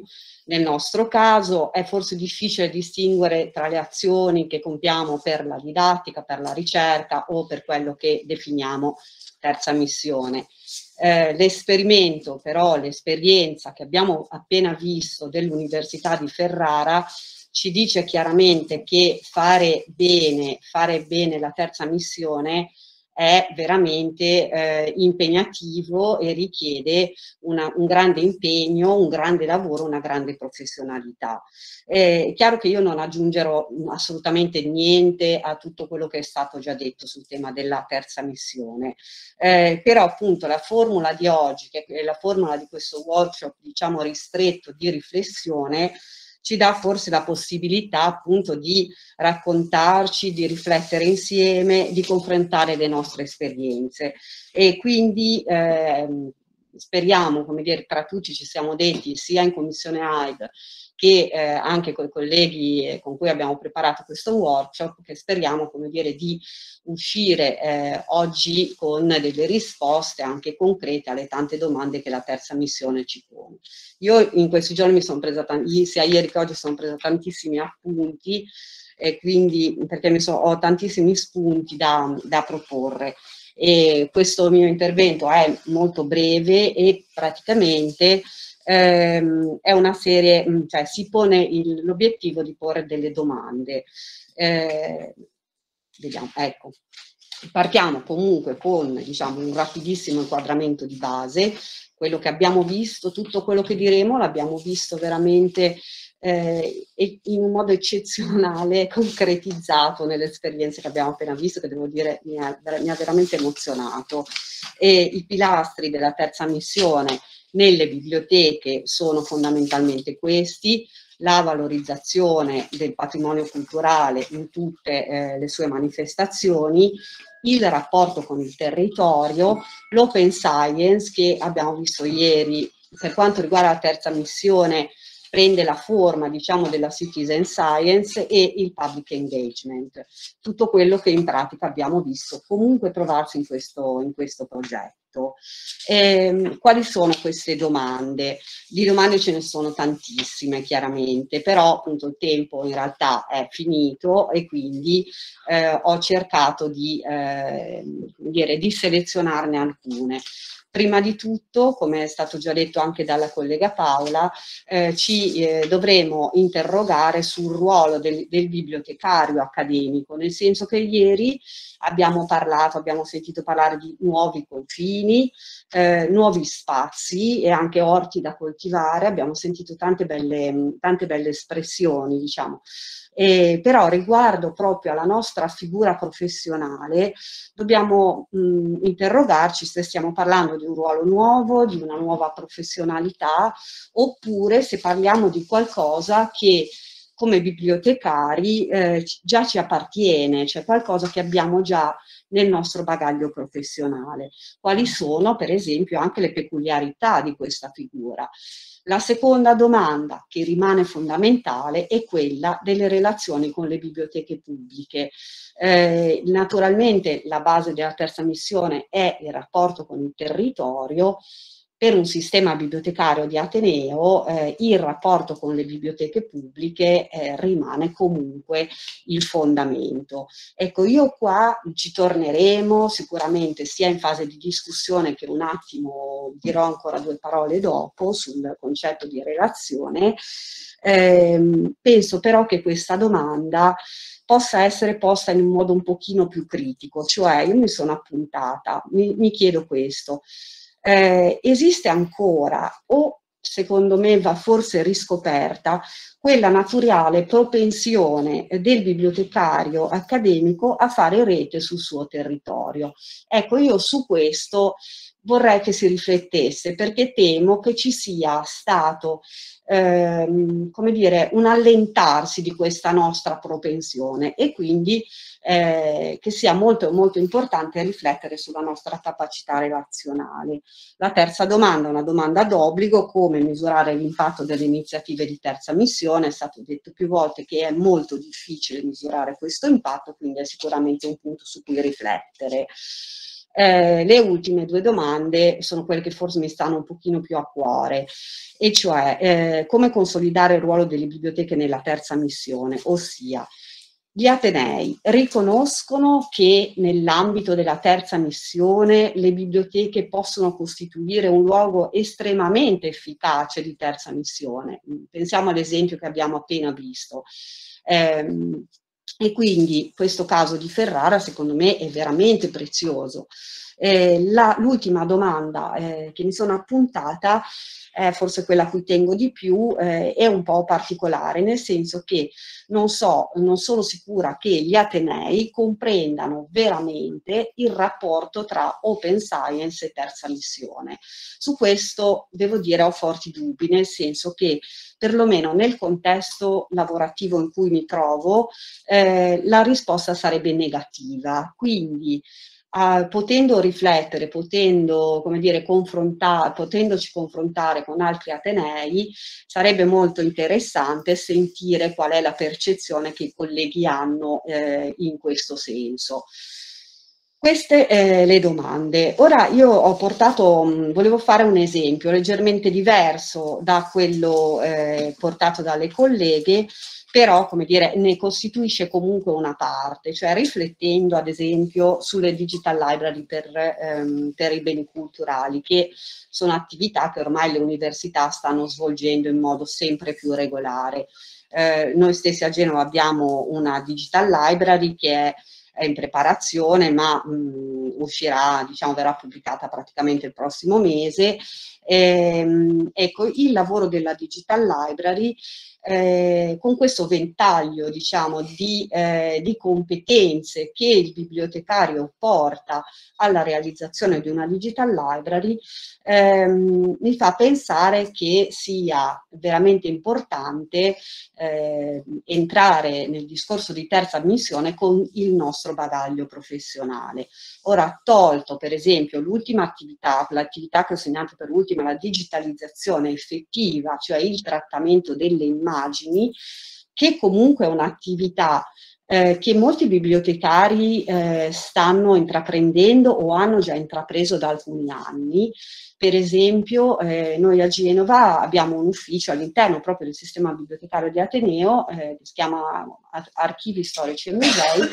nel nostro caso è forse difficile distinguere tra le azioni che compiamo per la didattica, per la ricerca o per quello che definiamo terza missione. Eh, l'esperimento però, l'esperienza che abbiamo appena visto dell'Università di Ferrara ci dice chiaramente che fare bene, fare bene la terza missione è veramente eh, impegnativo e richiede una, un grande impegno, un grande lavoro, una grande professionalità. È chiaro che io non aggiungerò assolutamente niente a tutto quello che è stato già detto sul tema della terza missione, eh, però appunto la formula di oggi, che è la formula di questo workshop diciamo ristretto di riflessione, ci dà forse la possibilità appunto di raccontarci, di riflettere insieme, di confrontare le nostre esperienze. E quindi eh, speriamo, come dire, tra tutti ci siamo detti sia in Commissione AID che eh, anche con i colleghi con cui abbiamo preparato questo workshop, che speriamo come dire, di uscire eh, oggi con delle risposte anche concrete alle tante domande che la terza missione ci pone. Io in questi giorni mi sono presa, sia ieri che oggi sono presa tantissimi appunti, e quindi perché so, ho tantissimi spunti da, da proporre. E questo mio intervento è molto breve e praticamente ehm, è una serie, mm, cioè si pone l'obiettivo di porre delle domande. Eh, vediamo, ecco. Partiamo comunque con diciamo, un rapidissimo inquadramento di base, quello che abbiamo visto, tutto quello che diremo l'abbiamo visto veramente eh, in un modo eccezionale, concretizzato nelle esperienze che abbiamo appena visto, che devo dire mi ha, mi ha veramente emozionato. E i pilastri della terza missione nelle biblioteche sono fondamentalmente questi, la valorizzazione del patrimonio culturale in tutte eh, le sue manifestazioni, il rapporto con il territorio, l'open science che abbiamo visto ieri per quanto riguarda la terza missione prende la forma diciamo della citizen science e il public engagement, tutto quello che in pratica abbiamo visto comunque trovarsi in questo, in questo progetto. Eh, quali sono queste domande? Di domande ce ne sono tantissime chiaramente, però appunto il tempo in realtà è finito e quindi eh, ho cercato di, eh, dire, di selezionarne alcune. Prima di tutto, come è stato già detto anche dalla collega Paola, eh, ci eh, dovremo interrogare sul ruolo del, del, bibliotecario accademico, nel senso che ieri abbiamo parlato, abbiamo sentito parlare di nuovi confini, eh, nuovi spazi e anche orti da coltivare, abbiamo sentito tante belle, tante belle espressioni, diciamo. Eh, però riguardo proprio alla nostra figura professionale dobbiamo mh, interrogarci se stiamo parlando di un ruolo nuovo, di una nuova professionalità, oppure se parliamo di qualcosa che come bibliotecari eh, già ci appartiene, cioè qualcosa che abbiamo già nel nostro bagaglio professionale. Quali sono, per esempio, anche le peculiarità di questa figura? La seconda domanda che rimane fondamentale è quella delle relazioni con le biblioteche pubbliche. Eh, naturalmente la base della terza missione è il rapporto con il territorio, per un sistema bibliotecario di Ateneo eh, il rapporto con le biblioteche pubbliche eh, rimane comunque il fondamento. Ecco, io qua ci torneremo sicuramente sia in fase di discussione che un attimo dirò ancora due parole dopo sul concetto di relazione. Eh, penso però che questa domanda possa essere posta in un modo un pochino più critico, cioè io mi sono appuntata, mi, mi chiedo questo, eh, esiste ancora o secondo me va forse riscoperta quella naturale propensione del bibliotecario accademico a fare rete sul suo territorio. Ecco, io su questo vorrei che si riflettesse perché temo che ci sia stato ehm, come dire, un allentarsi di questa nostra propensione e quindi eh, che sia molto, molto importante riflettere sulla nostra capacità relazionale. La terza domanda, una domanda d'obbligo, come misurare l'impatto delle iniziative di terza missione, è stato detto più volte che è molto difficile misurare questo impatto, quindi è sicuramente un punto su cui riflettere. Eh, le ultime due domande sono quelle che forse mi stanno un pochino più a cuore, e cioè eh, come consolidare il ruolo delle biblioteche nella terza missione, ossia gli Atenei riconoscono che nell'ambito della terza missione le biblioteche possono costituire un luogo estremamente efficace di terza missione. Pensiamo all'esempio che abbiamo appena visto. Eh, e quindi questo caso di Ferrara secondo me è veramente prezioso. Eh, l'ultima domanda eh, che mi sono appuntata è forse quella a cui tengo di più, eh, è un po' particolare, nel senso che non so, non sono sicura che gli Atenei comprendano veramente il rapporto tra open science e terza missione. Su questo devo dire ho forti dubbi, nel senso che perlomeno nel contesto lavorativo in cui mi trovo, eh, la risposta sarebbe negativa. Quindi Uh, potendo riflettere, potendo, come dire, confrontare, potendoci confrontare con altri atenei, sarebbe molto interessante sentire qual è la percezione che i colleghi hanno eh, in questo senso. Queste eh, le domande. Ora io ho portato, mh, volevo fare un esempio leggermente diverso da quello eh, portato dalle colleghe, però come dire, ne costituisce comunque una parte, cioè riflettendo ad esempio sulle digital library per, ehm, per i beni culturali, che sono attività che ormai le università stanno svolgendo in modo sempre più regolare. Eh, noi stessi a Genova abbiamo una digital library che è in preparazione, ma mh, uscirà, diciamo, verrà pubblicata praticamente il prossimo mese. E, ehm, ecco, il lavoro della Digital Library eh, con questo ventaglio diciamo, di, eh, di, competenze che il bibliotecario porta alla realizzazione di una digital library ehm, mi fa pensare che sia veramente importante eh, entrare nel discorso di terza missione con il nostro bagaglio professionale. Ora, tolto per esempio l'ultima attività, l'attività che ho segnato per ultima, la digitalizzazione effettiva, cioè il trattamento delle immagini, immagini, che comunque è un'attività eh, che molti bibliotecari eh, stanno intraprendendo o hanno già intrapreso da alcuni anni. Per esempio, eh, noi a Genova abbiamo un ufficio all'interno proprio del sistema bibliotecario di Ateneo, eh, che si chiama Archivi Storici e Musei,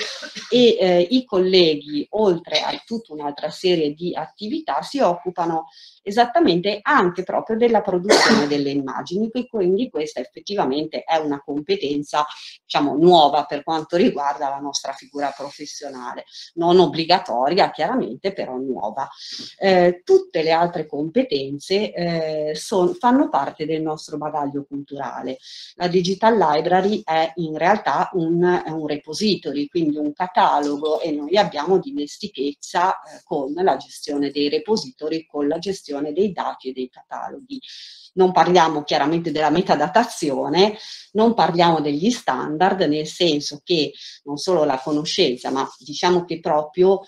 e eh, i colleghi, oltre a tutta un'altra serie di attività, si occupano esattamente anche proprio della produzione delle immagini, quindi questa effettivamente è una competenza diciamo, nuova per quanto riguarda la nostra figura professionale, non obbligatoria chiaramente, però nuova. Eh, tutte le altre competenze eh, son, fanno parte del nostro bagaglio culturale. La Digital Library è in realtà un, un repository, quindi un catalogo e noi abbiamo dimestichezza eh, con la gestione dei repository, con la gestione dei dati e dei cataloghi. Non parliamo chiaramente della metadatazione, non parliamo degli standard, nel senso che non solo la conoscenza, ma diciamo che proprio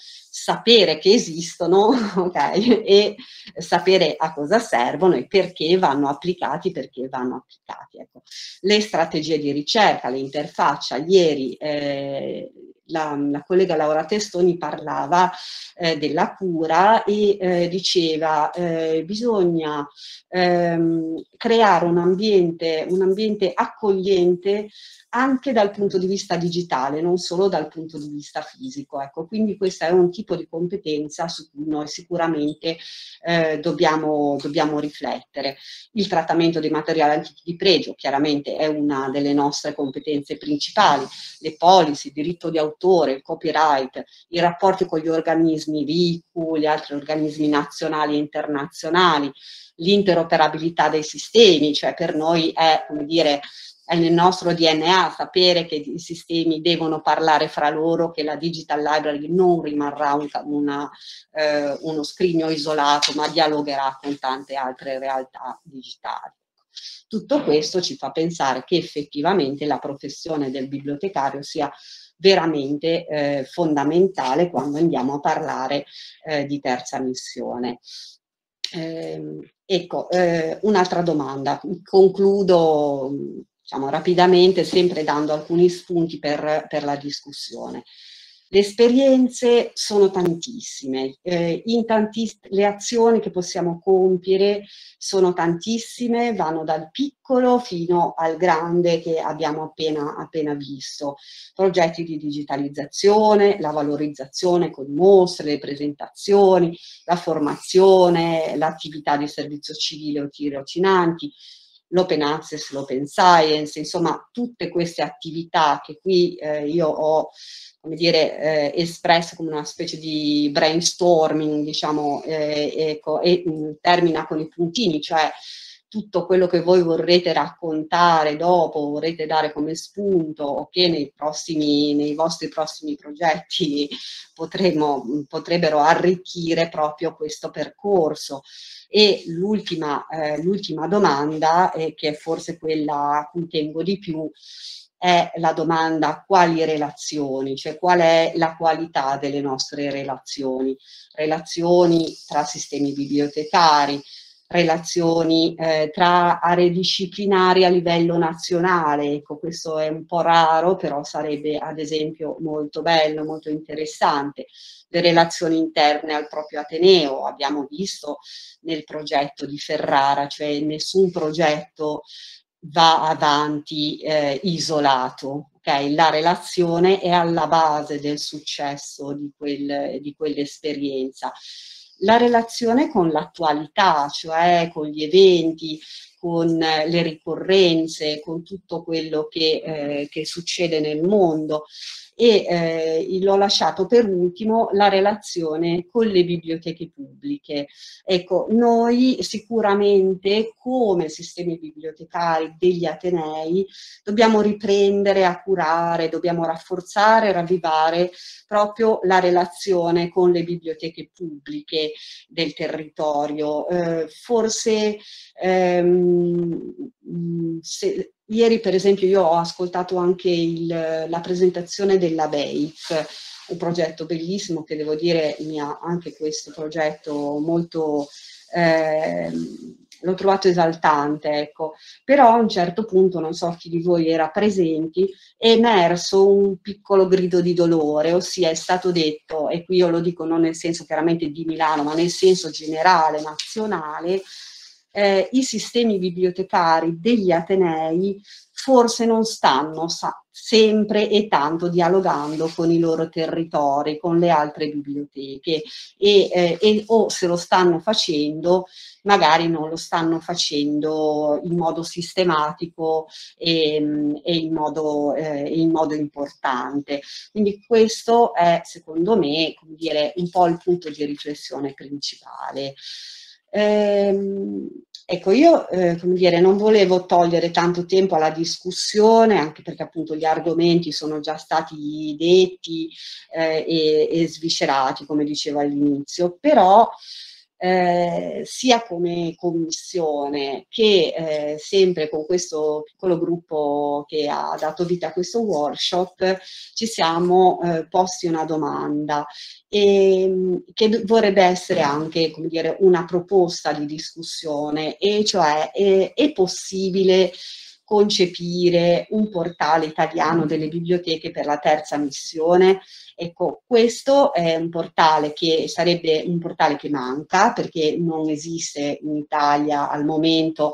sapere che esistono okay, e sapere a cosa servono e perché vanno applicati, perché vanno applicati. Ecco. Le strategie di ricerca, le interfaccia, ieri eh, la, la, collega Laura Testoni parlava eh, della cura e eh, diceva eh, bisogna ehm, creare un ambiente, un ambiente accogliente anche dal punto di vista digitale, non solo dal punto di vista fisico. Ecco, quindi questo è un tipo di competenza su cui noi sicuramente eh, dobbiamo, dobbiamo, riflettere. Il trattamento dei materiali antichi di pregio chiaramente è una delle nostre competenze principali, le policy, il diritto di autore d'autore, il copyright, i rapporti con gli organismi RICU, gli altri organismi nazionali e internazionali, l'interoperabilità dei sistemi, cioè per noi è, come dire, è nel nostro DNA sapere che i sistemi devono parlare fra loro, che la Digital Library non rimarrà un, una, eh, uno scrigno isolato, ma dialogherà con tante altre realtà digitali. Tutto questo ci fa pensare che effettivamente la professione del bibliotecario sia veramente eh, fondamentale quando andiamo a parlare eh, di terza missione. Eh, ecco, eh, un'altra domanda, concludo diciamo, rapidamente, sempre dando alcuni spunti per, per la discussione. Le esperienze sono tantissime, eh, tantiss le azioni che possiamo compiere sono tantissime, vanno dal piccolo fino al grande che abbiamo appena, appena visto. Progetti di digitalizzazione, la valorizzazione con mostre, le presentazioni, la formazione, l'attività di servizio civile o tirocinanti, l'open access, l'open science, insomma tutte queste attività che qui eh, io ho come dire, eh, espresso come una specie di brainstorming, diciamo, eh, ecco, e mh, mm, termina con i puntini, cioè tutto quello che voi vorrete raccontare dopo, vorrete dare come spunto o che nei, prossimi, nei vostri prossimi progetti potremo, potrebbero arricchire proprio questo percorso. E l'ultima, eh, l'ultima domanda, eh, che è forse quella a cui tengo di più, è la domanda quali relazioni, cioè qual è la qualità delle nostre relazioni, relazioni tra sistemi bibliotecari, relazioni eh, tra aree disciplinari a livello nazionale, ecco questo è un po' raro, però sarebbe ad esempio molto bello, molto interessante, le relazioni interne al proprio Ateneo, abbiamo visto nel progetto di Ferrara, cioè nessun progetto va avanti eh, isolato. Okay? La relazione è alla base del successo di, quel, di quell'esperienza. La relazione con l'attualità, cioè con gli eventi, con le ricorrenze, con tutto quello che, eh, che succede nel mondo e eh, l'ho lasciato per ultimo la relazione con le biblioteche pubbliche. Ecco, noi sicuramente come sistemi bibliotecari degli Atenei dobbiamo riprendere a curare, dobbiamo rafforzare, ravvivare proprio la relazione con le biblioteche pubbliche del territorio. Eh, forse ehm, se, Ieri per esempio io ho ascoltato anche il, la presentazione della BEIC, un progetto bellissimo che devo dire mi ha anche questo progetto molto... Eh, l'ho trovato esaltante, ecco. Però a un certo punto, non so chi di voi era presenti, è emerso un piccolo grido di dolore, ossia è stato detto, e qui io lo dico non nel senso chiaramente di Milano, ma nel senso generale, nazionale, eh, i sistemi bibliotecari degli Atenei forse non stanno sa, sempre e tanto dialogando con i loro territori, con le altre biblioteche e, eh, e, o se lo stanno facendo magari non lo stanno facendo in modo sistematico e, e in, modo, eh, in, modo, importante. Quindi questo è secondo me dire, un po' il punto di riflessione principale. Ehm, ecco, io eh, come dire, non volevo togliere tanto tempo alla discussione, anche perché appunto gli argomenti sono già stati detti eh, e, e sviscerati, come dicevo all'inizio, però eh, sia come commissione che eh, sempre con questo piccolo gruppo che ha dato vita a questo workshop ci siamo eh, posti una domanda e, ehm, che vorrebbe essere anche come dire, una proposta di discussione e cioè è, è possibile concepire un portale italiano delle biblioteche per la terza missione Ecco, questo è un portale che sarebbe un portale che manca perché non esiste in Italia al momento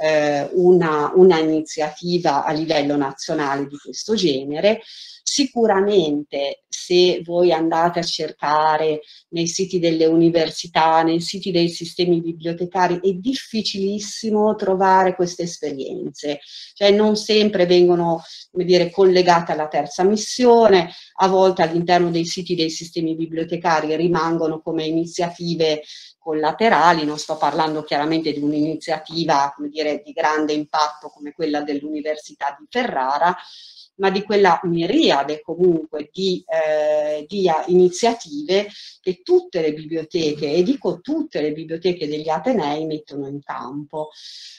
eh, una, una iniziativa a livello nazionale di questo genere. Sicuramente se voi andate a cercare nei siti delle università, nei siti dei sistemi bibliotecari, è difficilissimo trovare queste esperienze, cioè non sempre vengono come dire, collegate alla terza missione, a volte all'interno dei siti dei sistemi bibliotecari rimangono come iniziative collaterali, non sto parlando chiaramente di un'iniziativa di grande impatto come quella dell'Università di Ferrara, ma di quella miriade comunque di, eh, di iniziative che tutte le biblioteche, e dico tutte le biblioteche degli Atenei, mettono in campo.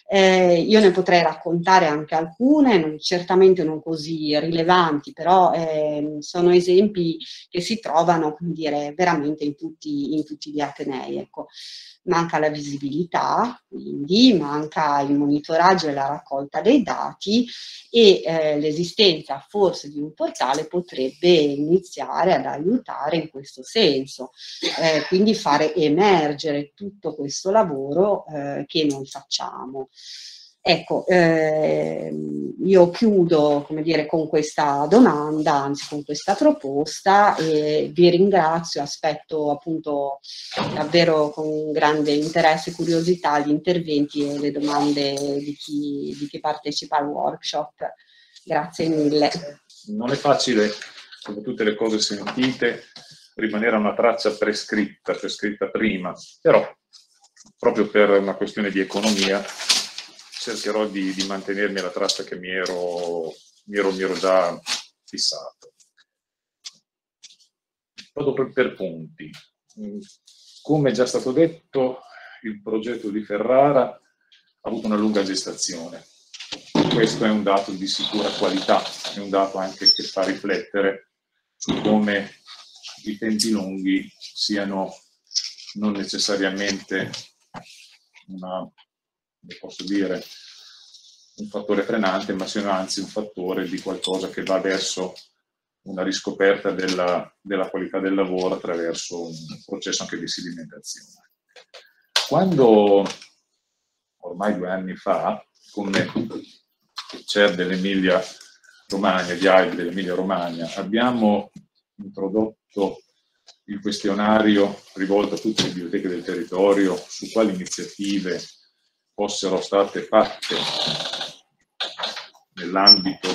Eh, io ne potrei raccontare anche alcune, non, certamente non così rilevanti, però eh, sono esempi che si trovano, come dire, veramente in tutti, in tutti gli Atenei. Ecco manca la visibilità, quindi manca il monitoraggio e la raccolta dei dati e eh, l'esistenza forse di un portale potrebbe iniziare ad aiutare in questo senso, eh, quindi fare emergere tutto questo lavoro eh, che noi facciamo. Ecco, eh, io chiudo come dire, con questa domanda, anzi con questa proposta e vi ringrazio, aspetto appunto davvero con grande interesse e curiosità gli interventi e le domande di chi, di chi partecipa al workshop. Grazie mille. Non è facile, come tutte le cose sentite, rimanere a una traccia prescritta, prescritta prima, però proprio per una questione di economia cercherò di, di mantenermi alla traccia che mi ero, mi ero, mi ero già fissato. Vado per, per punti. Come è già stato detto, il progetto di Ferrara ha avuto una lunga gestazione. Questo è un dato di sicura qualità, è un dato anche che fa riflettere su come i tempi lunghi siano non necessariamente una posso dire, un fattore frenante, ma siano anzi un fattore di qualcosa che va verso una riscoperta della, della qualità del lavoro attraverso un processo anche di sedimentazione. Quando ormai due anni fa, come CER dell'Emilia Romagna, di AIB dell'Emilia Romagna, abbiamo introdotto il questionario rivolto a tutte le biblioteche del territorio su quali iniziative fossero state fatte nell'ambito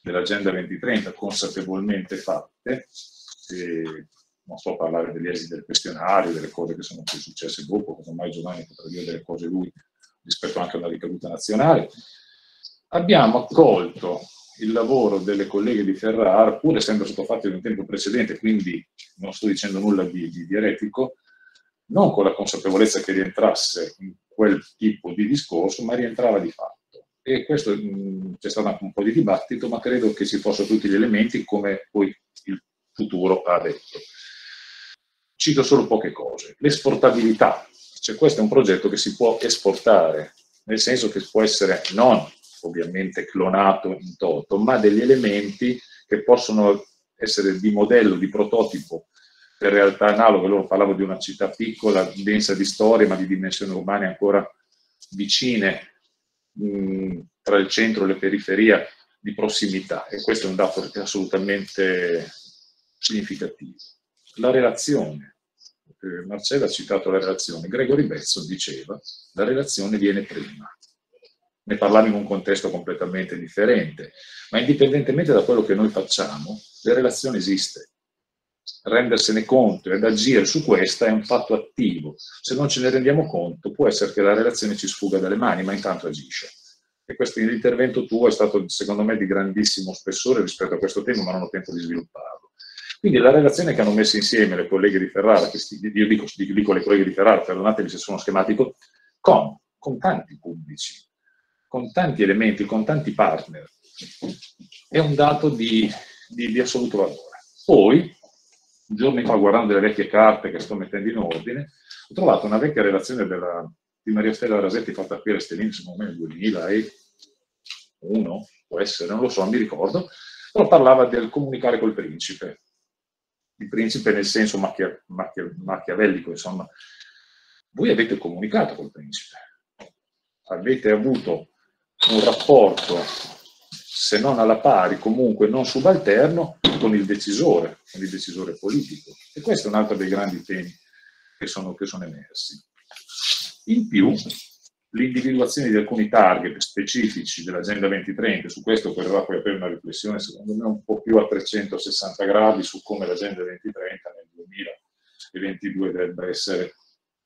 dell'Agenda 2030, consapevolmente fatte, e non sto a parlare degli esiti del questionario, delle cose che sono più successe dopo, ormai Giovanni potrà dire delle cose lui rispetto anche a una ricaduta nazionale, abbiamo accolto il lavoro delle colleghe di Ferrara, pur essendo stato fatto in un tempo precedente, quindi non sto dicendo nulla di, di, di eretico, non con la consapevolezza che rientrasse in quel tipo di discorso, ma rientrava di fatto. E questo c'è stato anche un po' di dibattito, ma credo che ci fossero tutti gli elementi come poi il futuro ha detto. Cito solo poche cose. L'esportabilità, cioè questo è un progetto che si può esportare, nel senso che può essere non ovviamente clonato in toto, ma degli elementi che possono essere di modello, di prototipo per realtà analoghe. Loro parlavano di una città piccola, densa di storie, ma di dimensioni urbane ancora vicine mh, tra il centro e le periferie di prossimità. E questo è un dato assolutamente significativo. La relazione. Eh, Marcella ha citato la relazione. Gregory Bezzo diceva la relazione viene prima. Ne parlava in un contesto completamente differente, ma indipendentemente da quello che noi facciamo, la relazione esiste rendersene conto ed agire su questa è un fatto attivo. Se non ce ne rendiamo conto, può essere che la relazione ci sfuga dalle mani, ma intanto agisce. E questo intervento tuo è stato, secondo me, di grandissimo spessore rispetto a questo tema, ma non ho tempo di svilupparlo. Quindi la relazione che hanno messo insieme le colleghe di Ferrara, io dico, dico le colleghe di Ferrara, perdonatemi se sono schematico, con, con tanti pubblici, con tanti elementi, con tanti partner, è un dato di, di, di assoluto valore. Poi, giorni fa, guardando le vecchie carte che sto mettendo in ordine, ho trovato una vecchia relazione della, di Maria Stella Rasetti fatta qui a Stellini, secondo me nel 2001, può essere, non lo so, non mi ricordo, però parlava del comunicare col principe. Il principe nel senso macchia, macchia, machiavellico, insomma. Voi avete comunicato col principe, avete avuto un rapporto se non alla pari, comunque non subalterno, con il decisore, con il decisore politico. E questo è un altro dei grandi temi che sono, che sono emersi. In più, l'individuazione di alcuni target specifici dell'Agenda 2030, su questo occorrerà poi aprire una riflessione secondo me un po' più a 360 gradi su come l'Agenda 2030 nel 2022 debba essere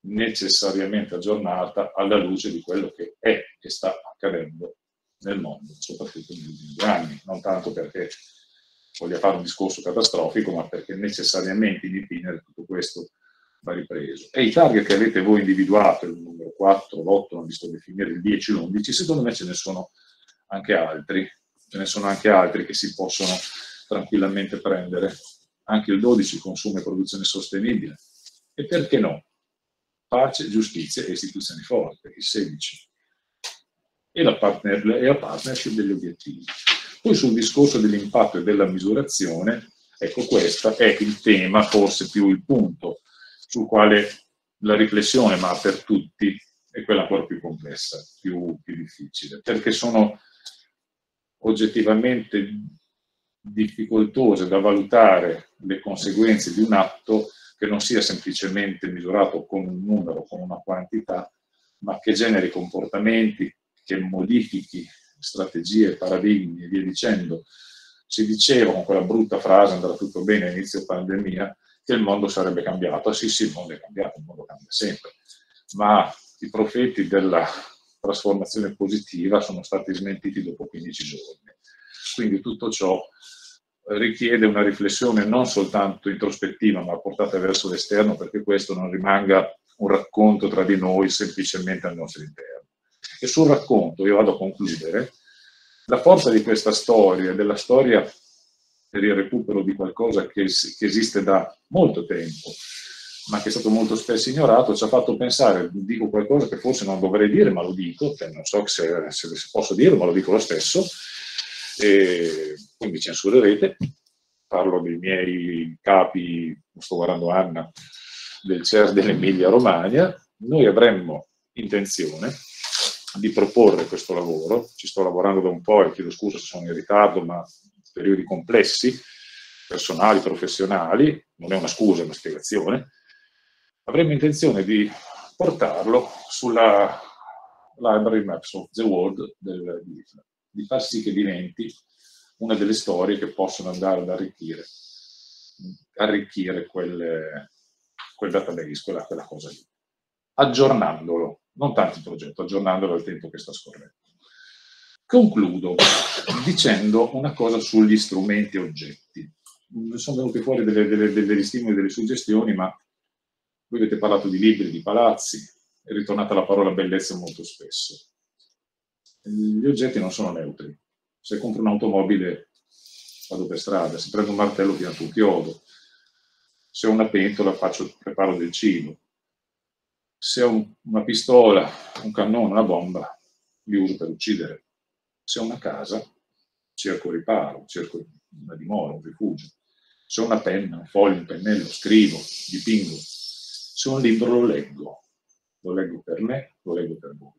necessariamente aggiornata alla luce di quello che è e sta accadendo nel mondo, soprattutto negli ultimi anni, non tanto perché voglia fare un discorso catastrofico, ma perché necessariamente in itinere tutto questo va ripreso. E i target che avete voi individuato, il numero 4, l'8, non vi sto definire il 10, l'11, secondo me ce ne sono anche altri, ce ne sono anche altri che si possono tranquillamente prendere. Anche il 12, consumo e produzione sostenibile. E perché no? Pace, giustizia e istituzioni forti, il 16. E la, partner, e la partnership degli obiettivi. Poi sul discorso dell'impatto e della misurazione, ecco questo è il tema, forse più il punto sul quale la riflessione, ma per tutti, è quella ancora più complessa, più, più difficile, perché sono oggettivamente difficoltose da valutare le conseguenze di un atto che non sia semplicemente misurato con un numero, con una quantità, ma che generi comportamenti, che modifichi strategie, paradigmi e via dicendo. Si diceva con quella brutta frase, andrà tutto bene a inizio pandemia, che il mondo sarebbe cambiato. Sì, sì, il mondo è cambiato, il mondo cambia sempre, ma i profeti della trasformazione positiva sono stati smentiti dopo 15 giorni. Quindi tutto ciò richiede una riflessione non soltanto introspettiva, ma portata verso l'esterno, perché questo non rimanga un racconto tra di noi semplicemente al nostro interno. E sul racconto, io vado a concludere, la forza di questa storia, della storia per il recupero di qualcosa che, che esiste da molto tempo, ma che è stato molto spesso ignorato, ci ha fatto pensare, dico qualcosa che forse non dovrei dire, ma lo dico, non so se, se, se posso dirlo, ma lo dico lo stesso, e quindi censurerete, parlo dei miei capi, sto guardando Anna, del CER dell'Emilia Romagna, noi avremmo intenzione di proporre questo lavoro, ci sto lavorando da un po' e chiedo scusa se sono in ritardo, ma periodi complessi, personali, professionali, non è una scusa, è una spiegazione, avremmo intenzione di portarlo sulla Library Maps of the World del, di, di far sì che diventi una delle storie che possono andare ad arricchire, arricchire quel, quel database, quella, quella cosa lì, aggiornandolo, non tanto il progetto, aggiornandolo al tempo che sta scorrendo. Concludo dicendo una cosa sugli strumenti e oggetti. Sono venute fuori delle, delle, delle stimoli, delle suggestioni, ma voi avete parlato di libri, di palazzi, è ritornata la parola bellezza molto spesso. Gli oggetti non sono neutri. Se compro un'automobile vado per strada, se prendo un martello pianto un chiodo, se ho una pentola faccio, preparo del cibo, se ho una pistola, un cannone, una bomba, li uso per uccidere se ho una casa, cerco riparo, cerco una dimora, un rifugio. Se ho una penna, un foglio, un pennello, scrivo, dipingo. Se ho un libro lo leggo. Lo leggo per me, lo leggo per voi.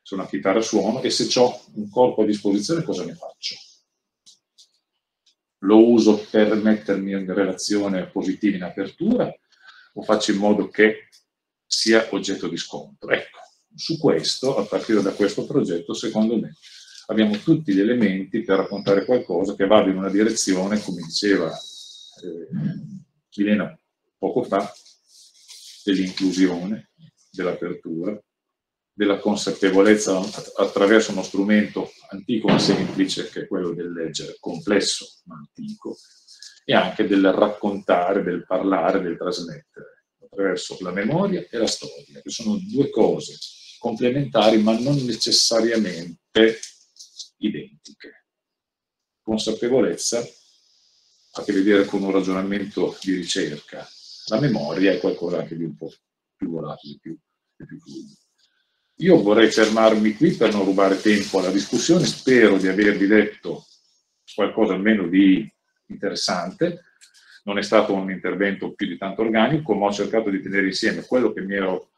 Se ho una chitarra suono e se ho un corpo a disposizione cosa ne faccio? Lo uso per mettermi in relazione positiva in apertura o faccio in modo che sia oggetto di scontro? Ecco, su questo, a partire da questo progetto, secondo me abbiamo tutti gli elementi per raccontare qualcosa che vada in una direzione, come diceva eh, Milena poco fa, dell'inclusione, dell'apertura, della consapevolezza attraverso uno strumento antico ma semplice che è quello del leggere, complesso ma antico, e anche del raccontare, del parlare, del trasmettere, attraverso la memoria e la storia, che sono due cose complementari ma non necessariamente identiche. Consapevolezza ha a che vedere con un ragionamento di ricerca. La memoria è qualcosa anche di un po' più volatile, più, più fluido. Io vorrei fermarmi qui per non rubare tempo alla discussione, spero di avervi detto qualcosa almeno di interessante. Non è stato un intervento più di tanto organico, ma ho cercato di tenere insieme quello che mi ero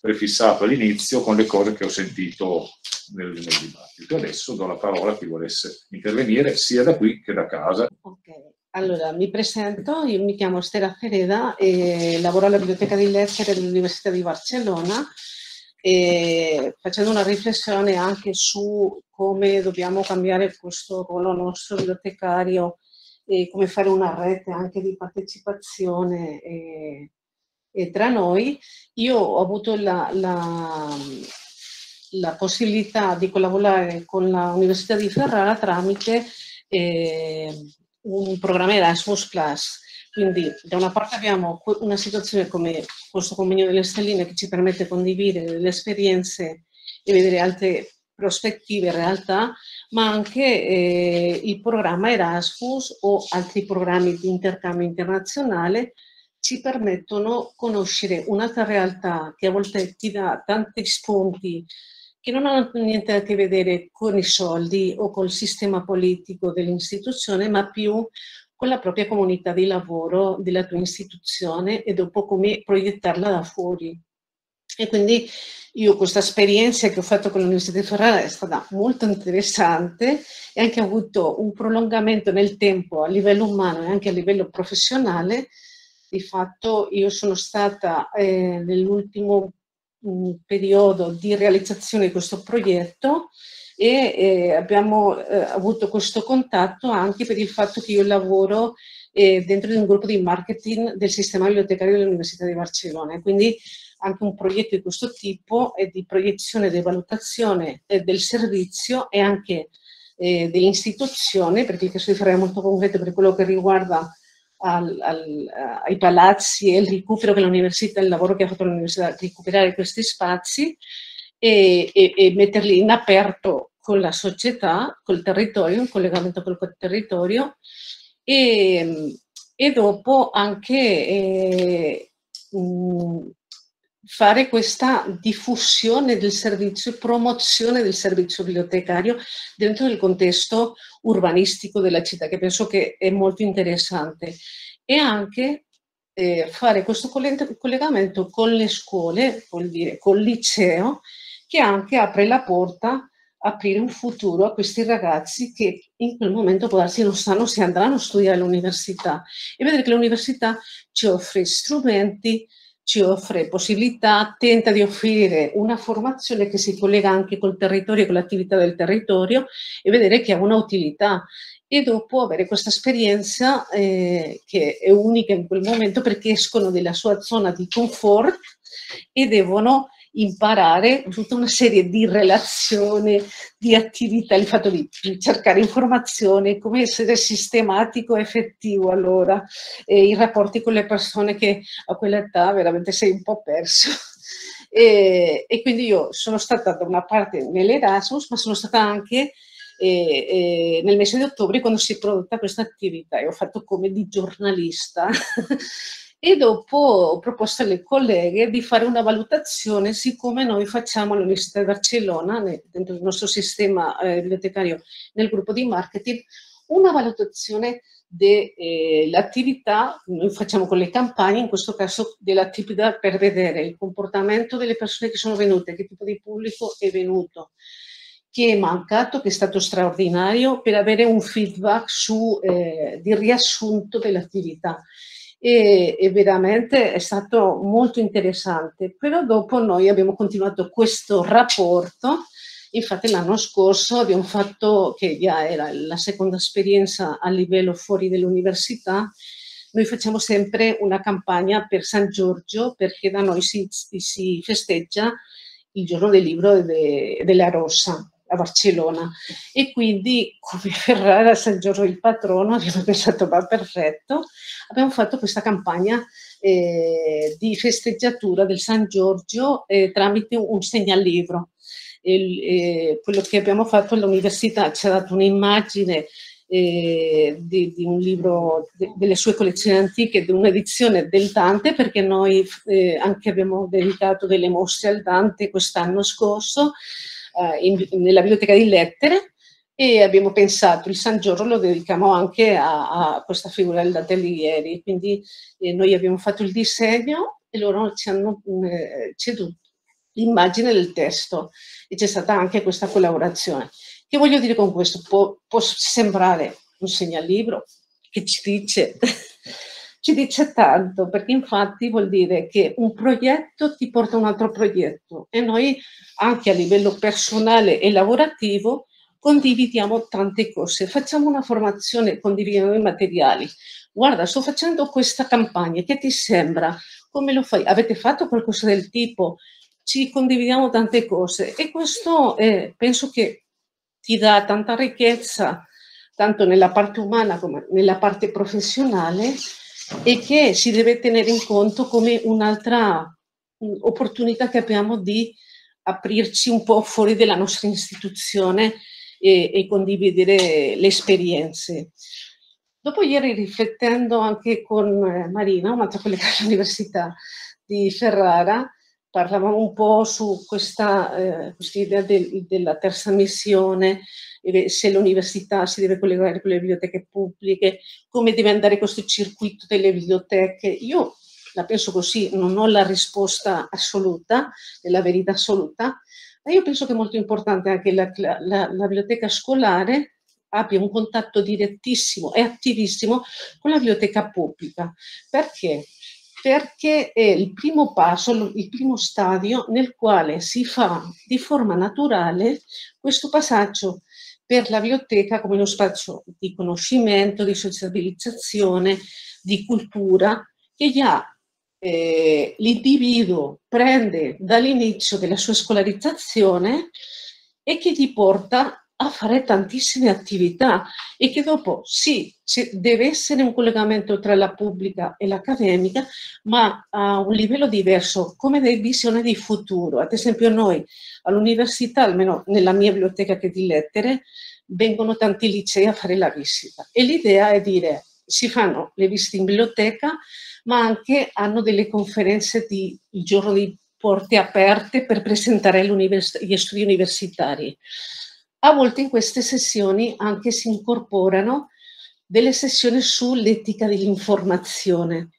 prefissato all'inizio con le cose che ho sentito nel, nel, dibattito. Adesso do la parola a chi volesse intervenire sia da qui che da casa. Ok, allora mi presento, io mi chiamo Stella Fereda e lavoro alla Biblioteca di Lettere dell'Università di Barcellona facendo una riflessione anche su come dobbiamo cambiare questo ruolo nostro bibliotecario e come fare una rete anche di partecipazione e, e tra noi. Io ho avuto la, la, la, possibilità di collaborare con l'Università di Ferrara tramite eh, un programma Erasmus Plus quindi da una parte abbiamo una situazione come questo convegno delle stelline che ci permette di condividere le esperienze e vedere altre prospettive realtà, ma anche eh, il programma Erasmus o altri programmi di intercambio internazionale ci permettono di conoscere un'altra realtà che a volte ti dà tanti spunti che non hanno niente a che vedere con i soldi o col sistema politico dell'istituzione, ma più con la propria comunità di lavoro della tua istituzione e dopo come proiettarla da fuori. E quindi io questa esperienza che ho fatto con l'Università di Ferrara è stata molto interessante e anche avuto un prolungamento nel tempo a livello umano e anche a livello professionale. Di fatto io sono stata eh, nell'ultimo mm, periodo di realizzazione di questo progetto e eh, abbiamo eh, avuto questo contatto anche per il fatto che io lavoro eh, dentro di un gruppo di marketing del sistema bibliotecario dell'Università di Barcellona. Quindi anche un progetto di questo tipo è di proiezione e valutazione eh, del servizio e anche eh, dell'istituzione, perché caso di Ferrara è molto concreto per quello che riguarda al, al, ai palazzi e il recupero che l'università, il lavoro che ha fatto l'università, recuperare questi spazi e, e, e metterli in aperto con la società, col territorio, in collegamento col territorio e, e dopo anche eh, fare questa diffusione del servizio, promozione del servizio bibliotecario dentro il contesto urbanistico della città, che penso che è molto interessante. E anche eh, fare questo collegamento con le scuole, vuol dire col liceo, che anche apre la porta aprire un futuro a questi ragazzi che in quel momento può darsi non sanno se andranno a studiare all'università e vedere che l'università ci offre strumenti, ci offre possibilità, tenta di offrire una formazione che si collega anche col territorio con l'attività del territorio e vedere che ha una utilità. E dopo avere questa esperienza eh, che è unica in quel momento perché escono dalla sua zona di comfort e devono imparare tutta una serie di relazioni, di attività, il fatto di cercare informazioni, come essere sistematico e effettivo allora, e i rapporti con le persone che a quell'età veramente sei un po' perso. E, e, quindi io sono stata da una parte nell'Erasmus, ma sono stata anche eh, eh, nel mese di ottobre quando si è prodotta questa attività e ho fatto come di giornalista e dopo ho proposto alle colleghe di fare una valutazione, siccome noi facciamo all'Università di Barcellona, dentro il nostro sistema eh, bibliotecario nel gruppo di marketing, una valutazione dell'attività, eh, noi facciamo con le campagne, in questo caso dell'attività per vedere il comportamento delle persone che sono venute, che tipo di pubblico è venuto, che è mancato, che è stato straordinario, per avere un feedback su, eh, di riassunto dell'attività e, e, veramente è stato molto interessante. Però dopo noi abbiamo continuato questo rapporto, infatti l'anno scorso abbiamo fatto, che già era la seconda esperienza a livello fuori dell'università, noi facciamo sempre una campagna per San Giorgio perché da noi si, si festeggia il giorno del libro de, della Rossa a Barcellona. E quindi come Ferrara San Giorgio il patrono abbiamo pensato va perfetto abbiamo fatto questa campagna eh, di festeggiatura del San Giorgio eh, tramite un segnalibro il, eh, quello che abbiamo fatto all'università ci ha dato un'immagine eh, di, di, un libro de, delle sue collezioni antiche, di un'edizione del Dante, perché noi eh, anche abbiamo dedicato delle mostre al Dante quest'anno scorso, eh, in, nella biblioteca di lettere e abbiamo pensato il San Giorgio lo dedichiamo anche a, a questa figura del Dante quindi eh, noi abbiamo fatto il disegno e loro ci hanno eh, ceduto, l'immagine del testo e c'è stata anche questa collaborazione. Che voglio dire con questo? Può, può sembrare un segnalibro che ci dice, ci dice tanto, perché infatti vuol dire che un progetto ti porta a un altro progetto e noi anche a livello personale e lavorativo condividiamo tante cose, facciamo una formazione, condividiamo i materiali. Guarda, sto facendo questa campagna, che ti sembra? Come lo fai? Avete fatto qualcosa del tipo? Ci condividiamo tante cose e questo eh, penso che ti dà tanta ricchezza, tanto nella parte umana come nella parte professionale, e che si deve tenere in conto come un'altra opportunità che abbiamo di aprirci un po' fuori dalla nostra istituzione e, e condividere le esperienze. Dopo ieri riflettendo anche con eh, Marina, un'altra collega dell'Università di Ferrara, parlavamo un po' su questa eh, idea del, della terza missione, se l'università si deve collegare con le biblioteche pubbliche, come deve andare questo circuito delle biblioteche. Io la penso così, non ho la risposta assoluta, la verità assoluta, ma io penso che è molto importante anche la, la, la, biblioteca scolare abbia un contatto direttissimo e attivissimo con la biblioteca pubblica. Perché? perché è il primo passo, il primo stadio nel quale si fa di forma naturale questo passaggio per la biblioteca come uno spazio di conoscimento, di sociabilizzazione, di cultura, che già eh, l'individuo prende dall'inizio della sua scolarizzazione e che gli porta a fare tantissime attività e che dopo sì, deve essere un collegamento tra la pubblica e l'accademica, ma a un livello diverso, come visione di futuro. Ad esempio noi all'università, almeno nella mia biblioteca che di lettere, vengono tanti licei a fare la visita e l'idea è dire si fanno le visite in biblioteca, ma anche hanno delle conferenze di giorno di porte aperte per presentare gli studi universitari. A volte in queste sessioni anche si incorporano delle sessioni sull'etica dell'informazione.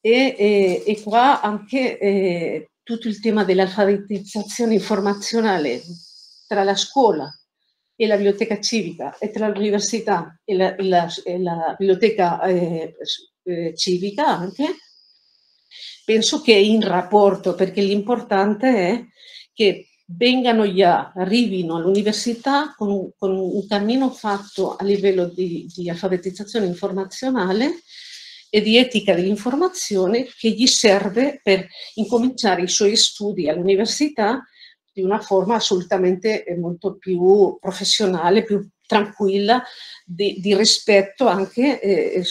E, e, e, qua anche eh, tutto il tema dell'alfabetizzazione informazionale tra la scuola e la biblioteca civica e tra l'università e la, la, la biblioteca eh, eh, civica anche, penso che è in rapporto perché l'importante è che vengano già, arrivino all'università con con un, cammino fatto a livello di, di alfabetizzazione informazionale e di etica dell'informazione che gli serve per incominciare i suoi studi all'università di una forma assolutamente eh, molto più professionale, più tranquilla, di, di rispetto anche eh,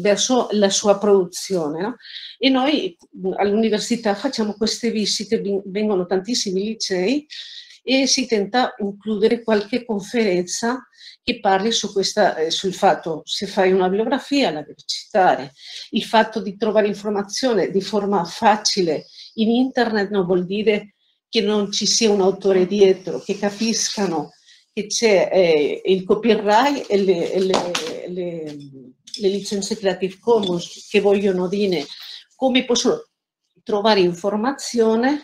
verso la sua produzione. No? E noi all'università facciamo queste visite, vengono tantissimi licei e si tenta includere qualche conferenza che parli su questa, eh, sul fatto se fai una bibliografia la devi citare, il fatto di trovare informazione di forma facile in internet non vuol dire che non ci sia un autore dietro, che capiscano che c'è eh, il copyright e le, le, le, le licenze Creative Commons che vogliono dire come possono trovare informazione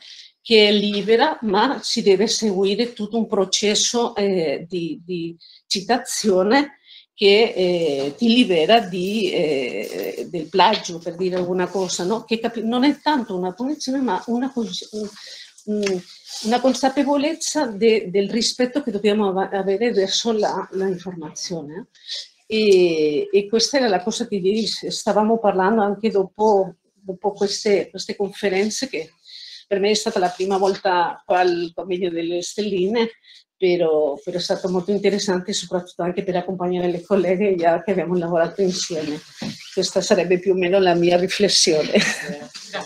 che è libera, ma si deve seguire tutto un processo eh, di, di, citazione che eh, ti libera di, eh, del plagio, per dire alguna cosa, no? che non è tanto una punizione, ma una, una consapevolezza de, del rispetto che dobbiamo avere verso la, la informazione. E, e, questa era la cosa che ieri stavamo parlando anche dopo dopo queste, queste conferenze che per me è stata la prima volta qua al Convegno delle Stelline, però, però, è stato molto interessante soprattutto anche per accompagnare le colleghe già che abbiamo lavorato insieme. Questa sarebbe più o meno la mia riflessione.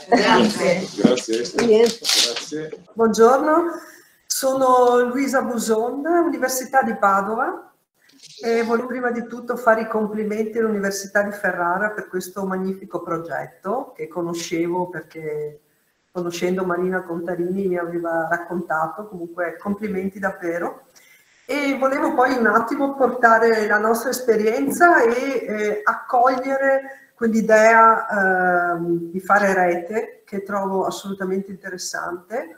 Grazie. Grazie. Grazie. Buongiorno, sono Luisa Buson, Università di Padova e voglio prima di tutto fare i complimenti all'Università di Ferrara per questo magnifico progetto che conoscevo perché conoscendo Marina Contarini mi aveva raccontato, comunque complimenti davvero. E volevo poi un attimo portare la nostra esperienza e eh, accogliere quell'idea eh, di fare rete che trovo assolutamente interessante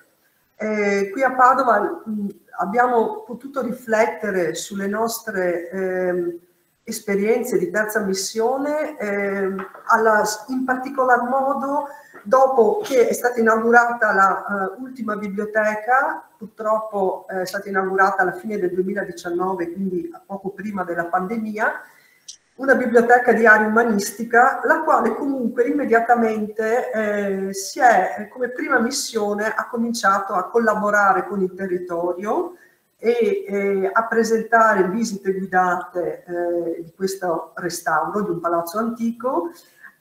Eh, qui a Padova mh, abbiamo potuto riflettere sulle nostre eh, esperienze di terza missione, eh, alla, in particolar modo dopo che è stata inaugurata l'ultima uh, biblioteca, purtroppo eh, è stata inaugurata alla fine del 2019, quindi poco prima della pandemia, una biblioteca di area umanistica, la quale comunque immediatamente eh, si è, come prima missione, ha cominciato a collaborare con il territorio e eh, a presentare visite guidate eh, di questo restauro di un palazzo antico,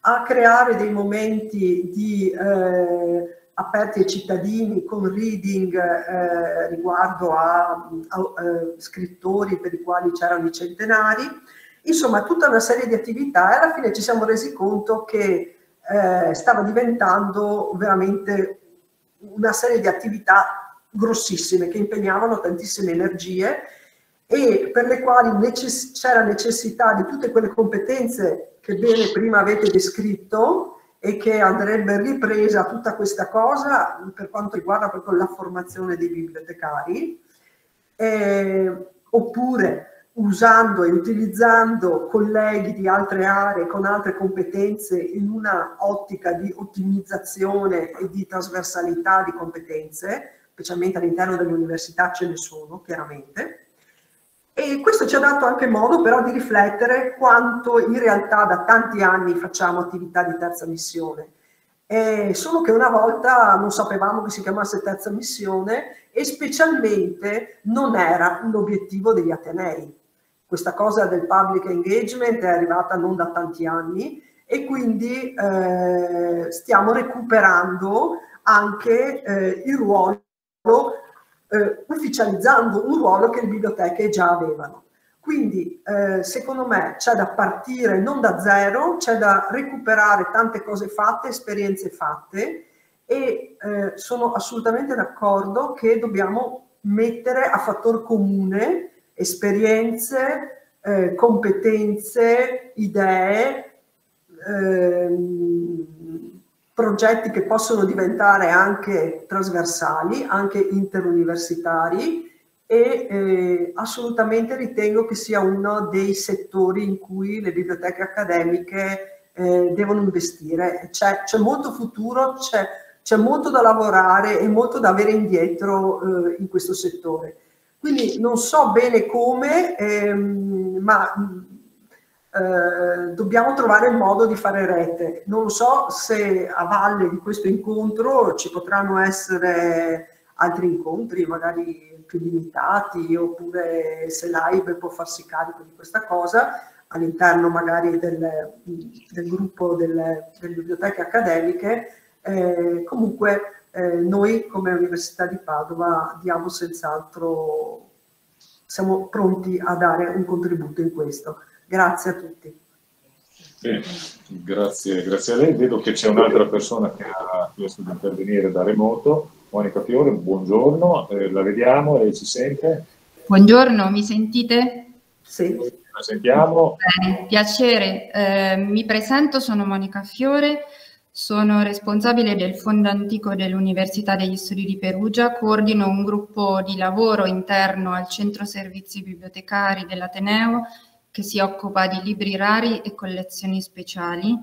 a creare dei momenti di eh, aperti ai cittadini con reading eh, riguardo a, a, a eh, scrittori per i quali c'erano i centenari, Insomma, tutta una serie di attività. E alla fine ci siamo resi conto che eh, stava diventando veramente una serie di attività grossissime che impegnavano tantissime energie e per le quali necess- c'era necessità di tutte quelle competenze che bene prima avete descritto e che andrebbe ripresa tutta questa cosa per quanto riguarda proprio la formazione dei bibliotecari, eh, oppure usando e utilizzando colleghi di altre aree con altre competenze in una ottica di ottimizzazione e di trasversalità di competenze, specialmente all'interno delle università ce ne sono chiaramente. E questo ci ha dato anche modo però di riflettere quanto in realtà da tanti anni facciamo attività di terza missione. Eh, solo che una volta non sapevamo che si chiamasse terza missione e specialmente non era un obiettivo degli Atenei questa cosa del public engagement è arrivata non da tanti anni e quindi eh, stiamo recuperando anche eh, il ruolo, eh, ufficializzando un ruolo che le biblioteche già avevano. Quindi eh, secondo me c'è da partire non da zero, c'è da recuperare tante cose fatte, esperienze fatte e eh, sono assolutamente d'accordo che dobbiamo mettere a fattor comune esperienze, eh, competenze, idee, ehm, progetti che possono diventare anche trasversali, anche interuniversitari e eh, assolutamente ritengo che sia uno dei settori in cui le biblioteche accademiche eh, devono investire. C'è, molto futuro, c'è, c'è, molto da lavorare e molto da avere indietro eh, in questo settore. Quindi non so bene come, ehm, ma eh, dobbiamo trovare il modo di fare rete. Non so se a valle di questo incontro ci potranno essere altri incontri, magari più limitati, oppure se l'AIB può farsi carico di questa cosa all'interno magari del, del gruppo delle, delle, biblioteche accademiche. Eh, comunque eh, noi come Università di Padova diamo senz'altro, siamo pronti a dare un contributo in questo. Grazie a tutti. Bene, grazie, grazie a lei. Vedo che c'è un'altra persona che ha chiesto di intervenire da remoto. Monica Fiore, buongiorno, eh, la vediamo, lei ci sente? Buongiorno, mi sentite? Sì. La sentiamo. Bene, piacere. Eh, mi presento, sono Monica Fiore, sono responsabile del Fondo Antico dell'Università degli Studi di Perugia, coordino un gruppo di lavoro interno al Centro Servizi Bibliotecari dell'Ateneo che si occupa di libri rari e collezioni speciali.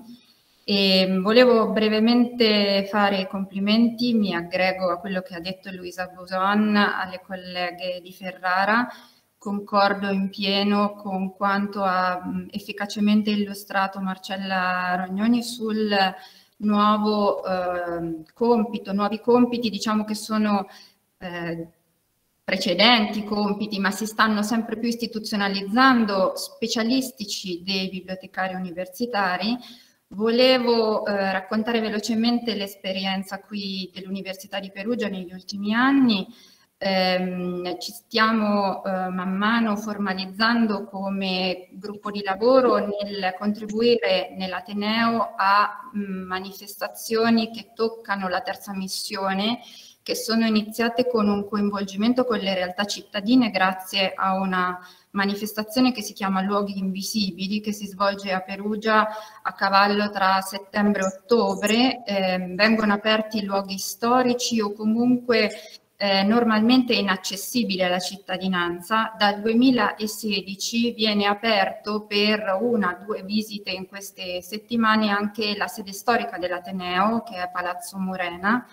E volevo brevemente fare i complimenti, mi aggrego a quello che ha detto Luisa Buson, alle colleghe di Ferrara, concordo in pieno con quanto ha efficacemente illustrato Marcella Rognoni sul nuovo eh, compito, nuovi compiti diciamo che sono eh, precedenti compiti, ma si stanno sempre più istituzionalizzando, specialistici dei bibliotecari universitari. Volevo eh, raccontare velocemente l'esperienza qui dell'Università di Perugia negli ultimi anni ehm, ci stiamo eh, man mano formalizzando come gruppo di lavoro nel contribuire nell'Ateneo a mh, mm, manifestazioni che toccano la terza missione che sono iniziate con un coinvolgimento con le realtà cittadine grazie a una manifestazione che si chiama Luoghi Invisibili che si svolge a Perugia a cavallo tra settembre e ottobre. Eh, vengono aperti luoghi storici o comunque eh, normalmente inaccessibile alla cittadinanza, dal 2016 viene aperto per una o due visite in queste settimane anche la sede storica dell'Ateneo, che è Palazzo Morena,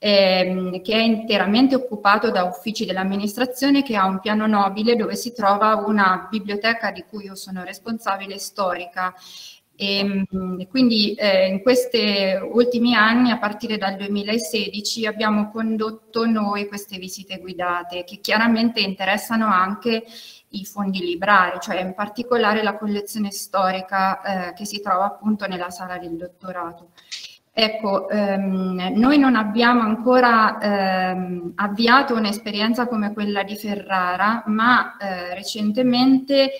ehm, che è interamente occupato da uffici dell'amministrazione che ha un piano nobile dove si trova una biblioteca di cui io sono responsabile storica e, ehm, quindi eh, in questi ultimi anni, a partire dal 2016, abbiamo condotto noi queste visite guidate che chiaramente interessano anche i fondi librari, cioè in particolare la collezione storica eh, che si trova appunto nella sala del dottorato. Ecco, ehm, noi non abbiamo ancora ehm, avviato un'esperienza come quella di Ferrara, ma eh, recentemente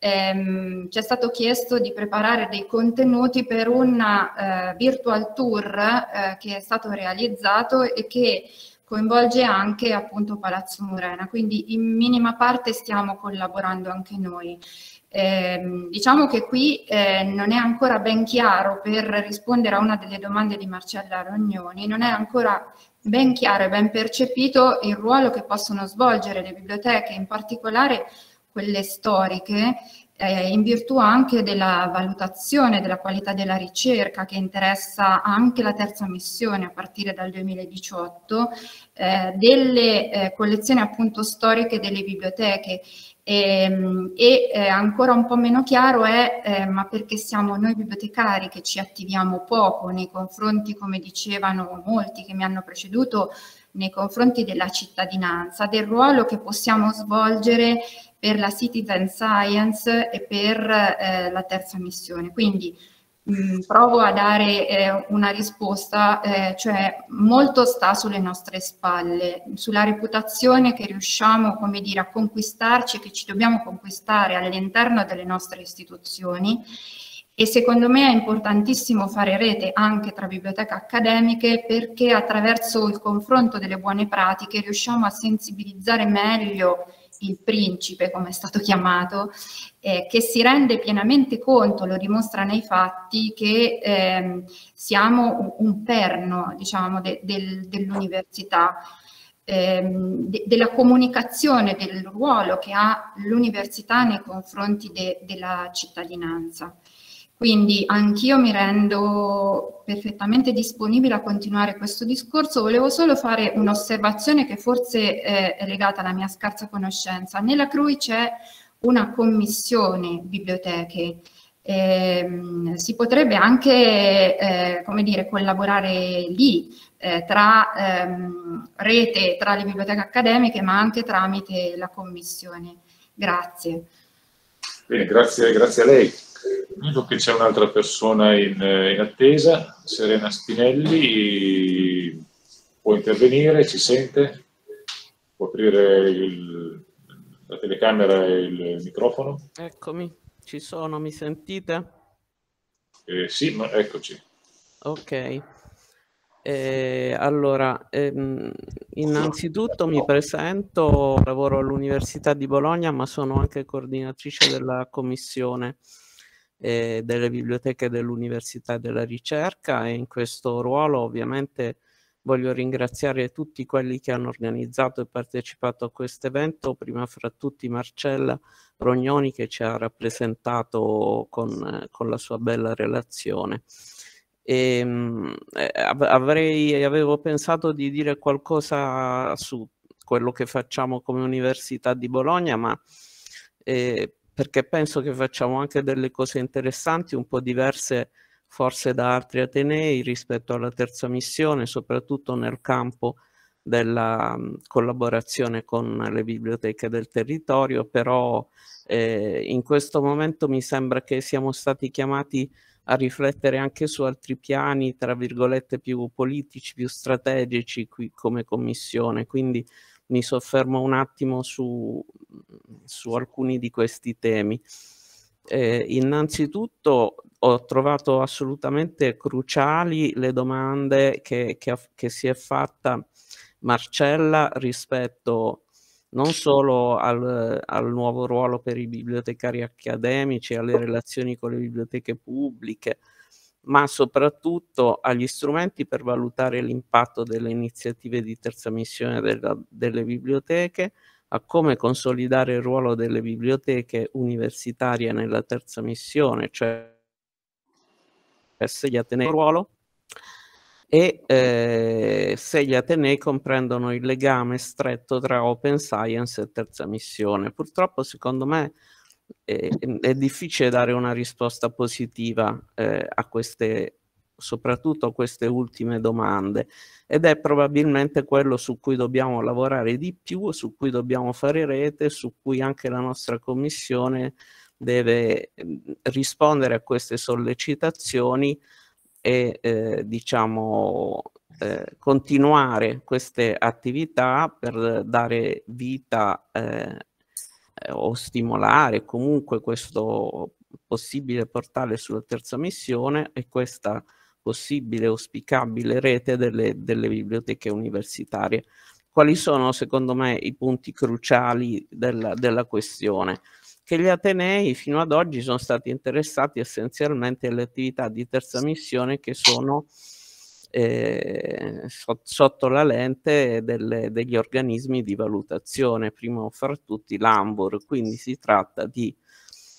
ehm, ci è stato chiesto di preparare dei contenuti per un eh, virtual tour eh, che è stato realizzato e che coinvolge anche appunto Palazzo Murena, quindi in minima parte stiamo collaborando anche noi. Eh, diciamo che qui eh, non è ancora ben chiaro per rispondere a una delle domande di Marcella Rognoni, non è ancora ben chiaro e ben percepito il ruolo che possono svolgere le biblioteche, in particolare quelle storiche, eh, in virtù anche della valutazione della qualità della ricerca che interessa anche la terza missione a partire dal 2018, eh, delle eh, collezioni appunto storiche delle biblioteche e, e eh, ancora un po' meno chiaro è eh, ma perché siamo noi bibliotecari che ci attiviamo poco nei confronti, come dicevano molti che mi hanno preceduto, nei confronti della cittadinanza, del ruolo che possiamo svolgere per la citizen science e per eh, la terza missione. Quindi mm, provo a dare eh, una risposta, eh, cioè molto sta sulle nostre spalle, sulla reputazione che riusciamo, come dire, a conquistarci, che ci dobbiamo conquistare all'interno delle nostre istituzioni. E secondo me è importantissimo fare rete anche tra biblioteche accademiche perché attraverso il confronto delle buone pratiche riusciamo a sensibilizzare meglio il principe, come è stato chiamato, eh, che si rende pienamente conto, lo dimostra nei fatti, che eh, siamo un perno diciamo, de, del, dell'università, ehm, de, della comunicazione, del ruolo che ha l'università nei confronti de, della cittadinanza. Quindi anch'io mi rendo perfettamente disponibile a continuare questo discorso. Volevo solo fare un'osservazione che forse è legata alla mia scarsa conoscenza. Nella CRUI c'è una commissione biblioteche. Eh, si potrebbe anche, eh, come dire, collaborare lì eh, tra ehm, rete, tra le biblioteche accademiche, ma anche tramite la commissione. Grazie. Bene, grazie, grazie a lei. Vedo che c'è un'altra persona in, in, attesa, Serena Spinelli, può intervenire, ci sente? Può aprire il, la telecamera e il microfono? Eccomi, ci sono, mi sentite? Eh, sì, ma eccoci. Ok. Eh, allora, ehm, innanzitutto mi presento, lavoro all'Università di Bologna, ma sono anche coordinatrice della commissione eh, delle biblioteche dell'Università e della Ricerca e in questo ruolo ovviamente voglio ringraziare tutti quelli che hanno organizzato e partecipato a questo evento, prima fra tutti Marcella Rognoni che ci ha rappresentato con, con la sua bella relazione. E, ehm, eh, avrei, avevo pensato di dire qualcosa su quello che facciamo come Università di Bologna, ma eh, perché penso che facciamo anche delle cose interessanti, un po' diverse forse da altri Atenei rispetto alla terza missione, soprattutto nel campo della collaborazione con le biblioteche del territorio, però eh, in questo momento mi sembra che siamo stati chiamati a riflettere anche su altri piani, tra virgolette, più politici, più strategici qui come commissione. Quindi mi soffermo un attimo su, su alcuni di questi temi. Eh, innanzitutto ho trovato assolutamente cruciali le domande che, che, che si è fatta Marcella rispetto non solo al, al, nuovo ruolo per i bibliotecari accademici, alle relazioni con le biblioteche pubbliche, ma soprattutto agli strumenti per valutare l'impatto delle iniziative di terza missione della, delle biblioteche, a come consolidare il ruolo delle biblioteche universitarie nella terza missione, cioè se gli Atenei ruolo, e eh, se gli Atenei comprendono il legame stretto tra Open Science e terza missione. Purtroppo, secondo me, è, è difficile dare una risposta positiva eh, a queste, soprattutto queste ultime domande ed è probabilmente quello su cui dobbiamo lavorare di più, su cui dobbiamo fare rete, su cui anche la nostra commissione deve rispondere a queste sollecitazioni e eh, diciamo eh, continuare queste attività per dare vita eh, o stimolare comunque questo possibile portale sulla terza missione e questa possibile auspicabile rete delle, delle biblioteche universitarie. Quali sono secondo me i punti cruciali della, della questione? che gli Atenei fino ad oggi sono stati interessati essenzialmente alle attività di terza missione che sono eh, sotto la lente delle, degli organismi di valutazione, primo fra tutti l'AMBOR, quindi si tratta di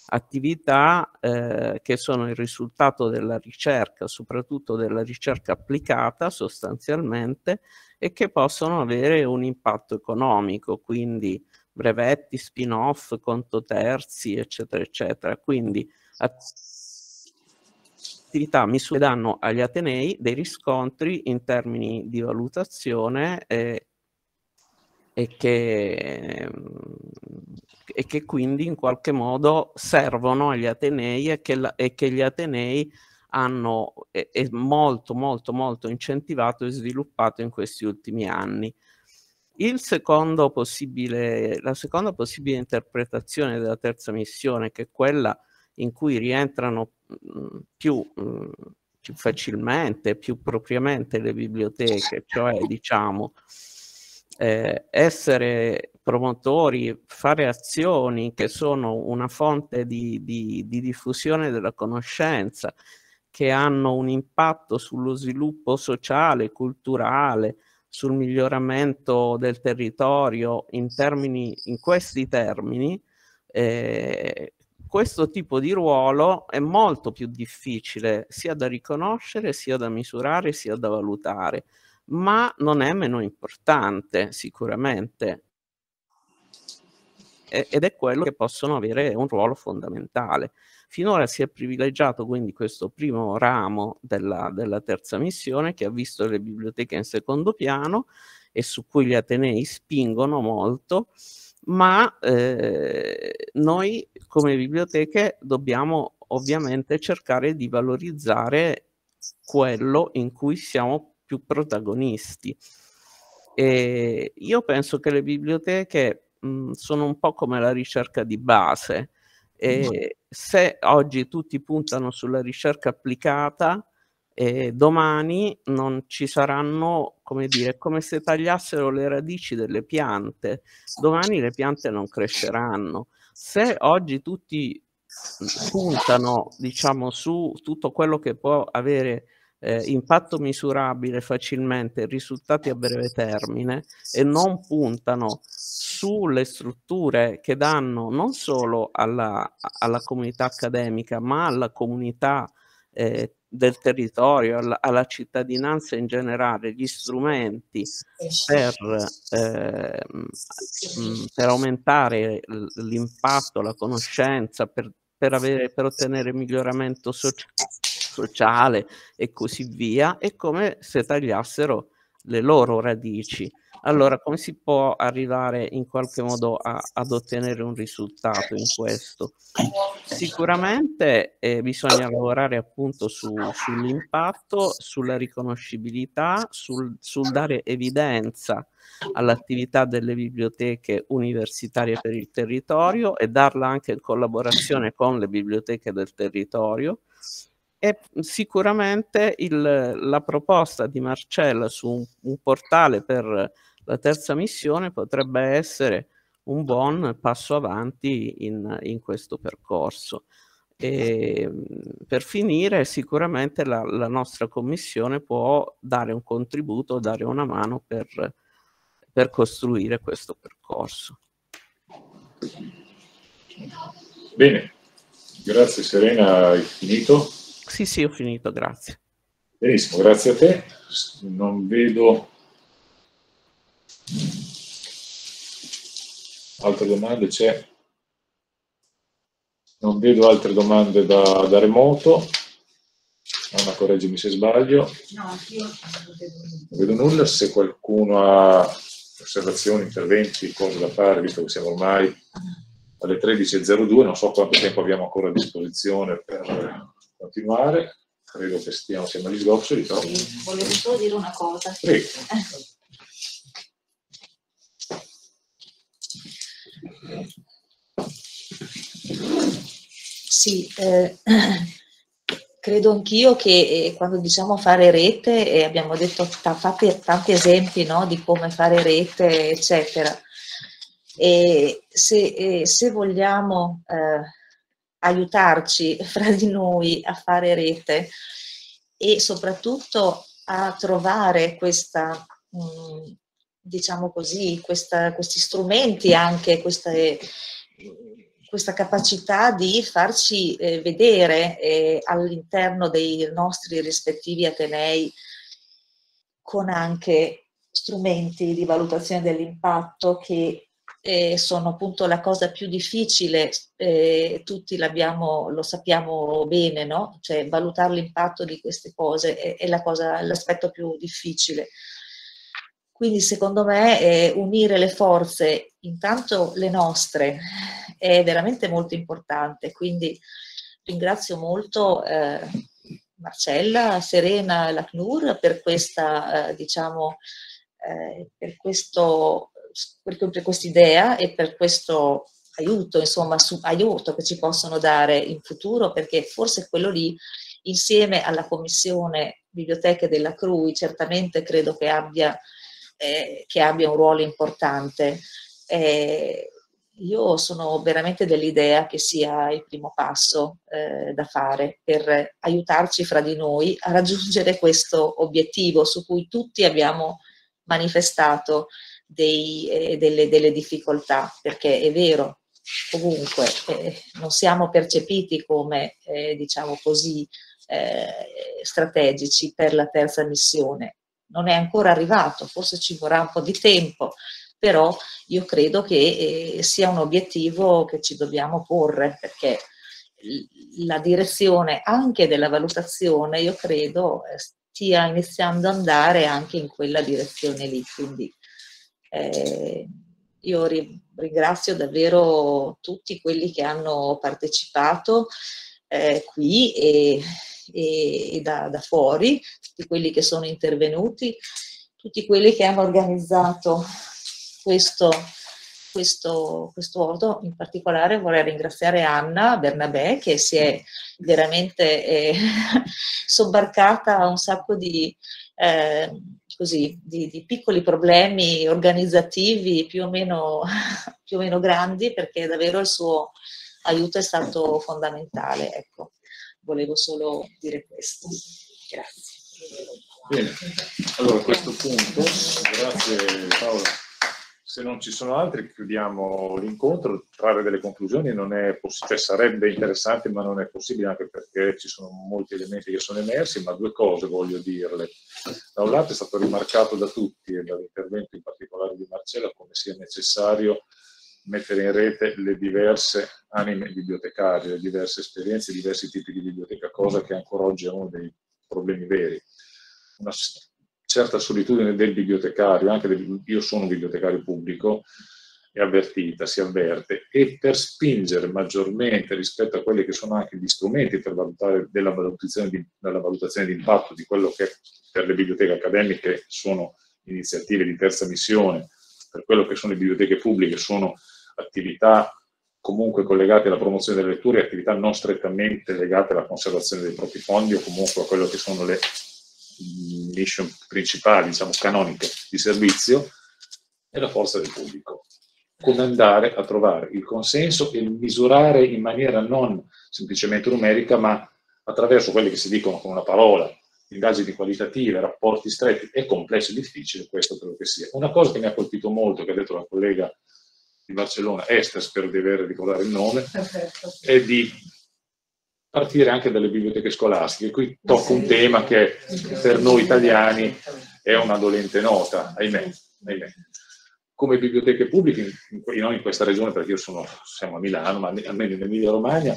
attività eh, che sono il risultato della ricerca, soprattutto della ricerca applicata sostanzialmente, e che possono avere un impatto economico, quindi brevetti, spin-off, conto terzi, eccetera, eccetera. Quindi attività misure danno agli Atenei dei riscontri in termini di valutazione eh, e, che, e, che, quindi in qualche modo servono agli Atenei e che, la, e che gli Atenei hanno è, è molto molto molto incentivato e sviluppato in questi ultimi anni. Secondo la seconda possibile interpretazione della terza missione, che è quella in cui rientrano mh, più, mh, più, facilmente, più propriamente le biblioteche, cioè diciamo eh, essere promotori, fare azioni che sono una fonte di, di, di diffusione della conoscenza, che hanno un impatto sullo sviluppo sociale, culturale, sul miglioramento del territorio in, termini, in questi termini, eh, questo tipo di ruolo è molto più difficile sia da riconoscere, sia da misurare, sia da valutare, ma non è meno importante sicuramente ed è quello che possono avere un ruolo fondamentale. Finora si è privilegiato quindi questo primo ramo della, della terza missione che ha visto le biblioteche in secondo piano e su cui gli Atenei spingono molto, ma eh, noi come biblioteche dobbiamo ovviamente cercare di valorizzare quello in cui siamo più protagonisti. E io penso che le biblioteche mh, sono un po' come la ricerca di base. E se oggi tutti puntano sulla ricerca applicata, eh, domani non ci saranno, come dire, come se tagliassero le radici delle piante. Domani le piante non cresceranno. Se oggi tutti puntano, diciamo, su tutto quello che può avere eh, impatto misurabile facilmente, risultati a breve termine e non puntano sulle strutture che danno non solo alla, alla comunità accademica, ma alla comunità eh, del territorio, alla, alla, cittadinanza in generale, gli strumenti per, eh, per aumentare l'impatto, la conoscenza, per, per, avere, per ottenere miglioramento sociale sociale e così via, è come se tagliassero le loro radici. Allora, come si può arrivare in qualche modo a, ad ottenere un risultato in questo? Sicuramente eh, bisogna lavorare appunto su, sull'impatto, sulla riconoscibilità, sul, sul dare evidenza all'attività delle biblioteche universitarie per il territorio e darla anche in collaborazione con le biblioteche del territorio e sicuramente il, la proposta di Marcella su un, un, portale per la terza missione potrebbe essere un buon passo avanti in, in questo percorso. E per finire, sicuramente la, la, nostra commissione può dare un contributo, dare una mano per, per costruire questo percorso. Bene, grazie Serena, hai finito? Sì, sì, ho finito, grazie. Benissimo, grazie a te. Non vedo altre domande, c'è non vedo altre domande da, da remoto. Anna, correggimi se sbaglio. No, io non vedo nulla. Se qualcuno ha osservazioni, interventi, cose da fare, visto che siamo ormai alle 13.02, non so quanto tempo abbiamo ancora a disposizione per continuare. Credo che stiamo, siamo agli sgoccioli, però... Sì, volevo solo dire una cosa. Prego. Sì, eh, credo anch'io che eh, quando diciamo fare rete, eh, abbiamo detto t- tanti esempi no, di come fare rete, eccetera. E se, se vogliamo eh, aiutarci fra di noi a fare rete e soprattutto a trovare questa, mm, diciamo così, questa, questi strumenti anche, queste questa capacità di farci eh, vedere eh, all'interno dei nostri rispettivi atenei con anche strumenti di valutazione dell'impatto che eh, sono appunto la cosa più difficile, eh, tutti lo sappiamo bene, no? Cioè valutare l'impatto di queste cose è, è l'aspetto più difficile. Quindi secondo me eh, unire le forze, intanto le nostre, è veramente molto importante. Quindi ringrazio molto eh, Marcella, Serena la CNUR per questa, eh, diciamo, eh, per questo, per questa idea e per questo aiuto, insomma, su, aiuto che ci possono dare in futuro, perché forse quello lì, insieme alla Commissione Biblioteche della CRUI, certamente credo che abbia eh, che abbia un ruolo importante. Eh, io sono veramente dell'idea che sia il primo passo eh, da fare per aiutarci fra di noi a raggiungere questo obiettivo su cui tutti abbiamo manifestato dei, eh, delle, delle, difficoltà, perché è vero, comunque eh, non siamo percepiti come, eh, diciamo così, strategici per la terza missione, non è ancora arrivato, forse ci vorrà un po' di tempo, però io credo che eh, sia un obiettivo che ci dobbiamo porre perché la direzione anche della valutazione io credo eh, stia iniziando ad andare anche in quella direzione lì. Quindi eh, io ri- ringrazio davvero tutti quelli che hanno partecipato eh, qui e e, e da, da, fuori, tutti quelli che sono intervenuti, tutti quelli che hanno organizzato questo, questo, questo ordo. In particolare vorrei ringraziare Anna Bernabé che si è veramente eh, sobbarcata a un sacco di, eh, così, di, di, piccoli problemi organizzativi più o, meno, più o meno grandi perché davvero il suo aiuto è stato fondamentale. Ecco volevo solo dire questo. Grazie. Bene, allora a questo punto. Se non ci sono altri, chiudiamo l'incontro. Trarre delle conclusioni non è possibile, cioè sarebbe interessante, ma non è possibile anche perché ci sono molti elementi che sono emersi, ma due cose voglio dirle. Da un lato è stato rimarcato da tutti e dall'intervento in particolare di Marcella come sia necessario mettere in rete le diverse anime bibliotecarie, le diverse esperienze, i diversi tipi di biblioteca, cosa che ancora oggi è uno dei problemi veri. Una certa solitudine del bibliotecario, anche del, io sono bibliotecario pubblico, è avvertita, si avverte, e per spingere maggiormente rispetto a quelli che sono anche gli strumenti per valutare della valutazione di, della valutazione di impatto di quello che per le biblioteche accademiche sono iniziative di terza missione, per quello che sono le biblioteche pubbliche sono attività comunque collegate alla promozione delle letture, attività non strettamente legate alla conservazione dei propri fondi o comunque a quello che sono le mission principali, diciamo canoniche di servizio, e la forza del pubblico. come andare a trovare il consenso e misurare in maniera non semplicemente numerica, ma attraverso quelli che si dicono con una parola, indagini qualitative, rapporti stretti, è complesso e difficile, questo credo che sia. Una cosa che mi ha colpito molto, che ha detto la collega di Barcellona, Esther, spero di aver ricordato il nome, Perfetto. è di partire anche dalle biblioteche scolastiche. Qui tocco un tema che per noi italiani è una dolente nota, ahimè. ahimè. Come biblioteche pubbliche, non in questa regione perché io sono, siamo a Milano, ma almeno in Emilia Romagna,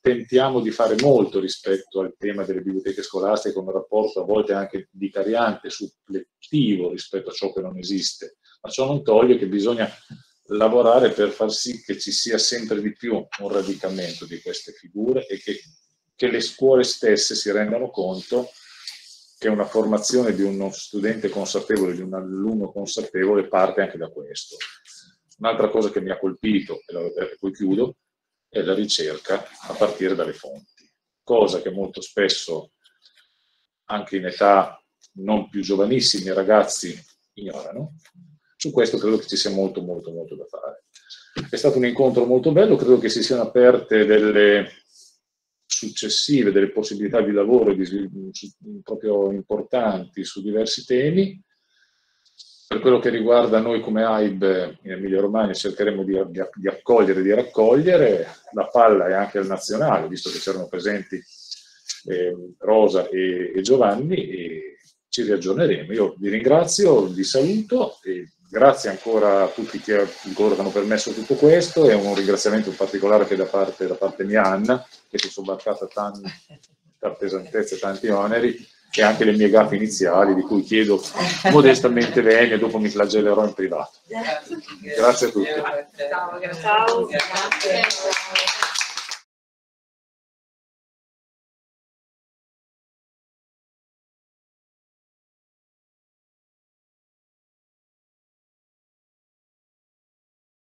tentiamo di fare molto rispetto al tema delle biblioteche scolastiche con un rapporto a volte anche vicariante, suppletivo rispetto a ciò che non esiste, ma ciò non toglie che bisogna lavorare per far sì che ci sia sempre di più un radicamento di queste figure e che, che le scuole stesse si rendano conto che una formazione di uno studente consapevole, di un alunno consapevole parte anche da questo. Un'altra cosa che mi ha colpito, e poi chiudo, è la ricerca a partire dalle fonti, cosa che molto spesso anche in età non più giovanissimi i ragazzi ignorano. Su questo credo che ci sia molto, molto, molto da fare. È stato un incontro molto bello, credo che si siano aperte delle successive, delle possibilità di lavoro di, proprio importanti su diversi temi. Per quello che riguarda noi come AIB in Emilia Romagna cercheremo di, di, di accogliere, di raccogliere, la palla è anche al nazionale, visto che c'erano presenti eh, Rosa e, e, Giovanni, e ci riaggiorneremo. Io vi ringrazio, vi saluto e grazie ancora a tutti che, coloro che hanno permesso tutto questo e un ringraziamento in particolare che da parte, da parte mia Anna, che si è sobbarcata tante pesantezze, tanti oneri e anche le mie gaffe iniziali di cui chiedo modestamente venia e dopo mi flagellerò in privato. Grazie a tutti. Ciao, grazie.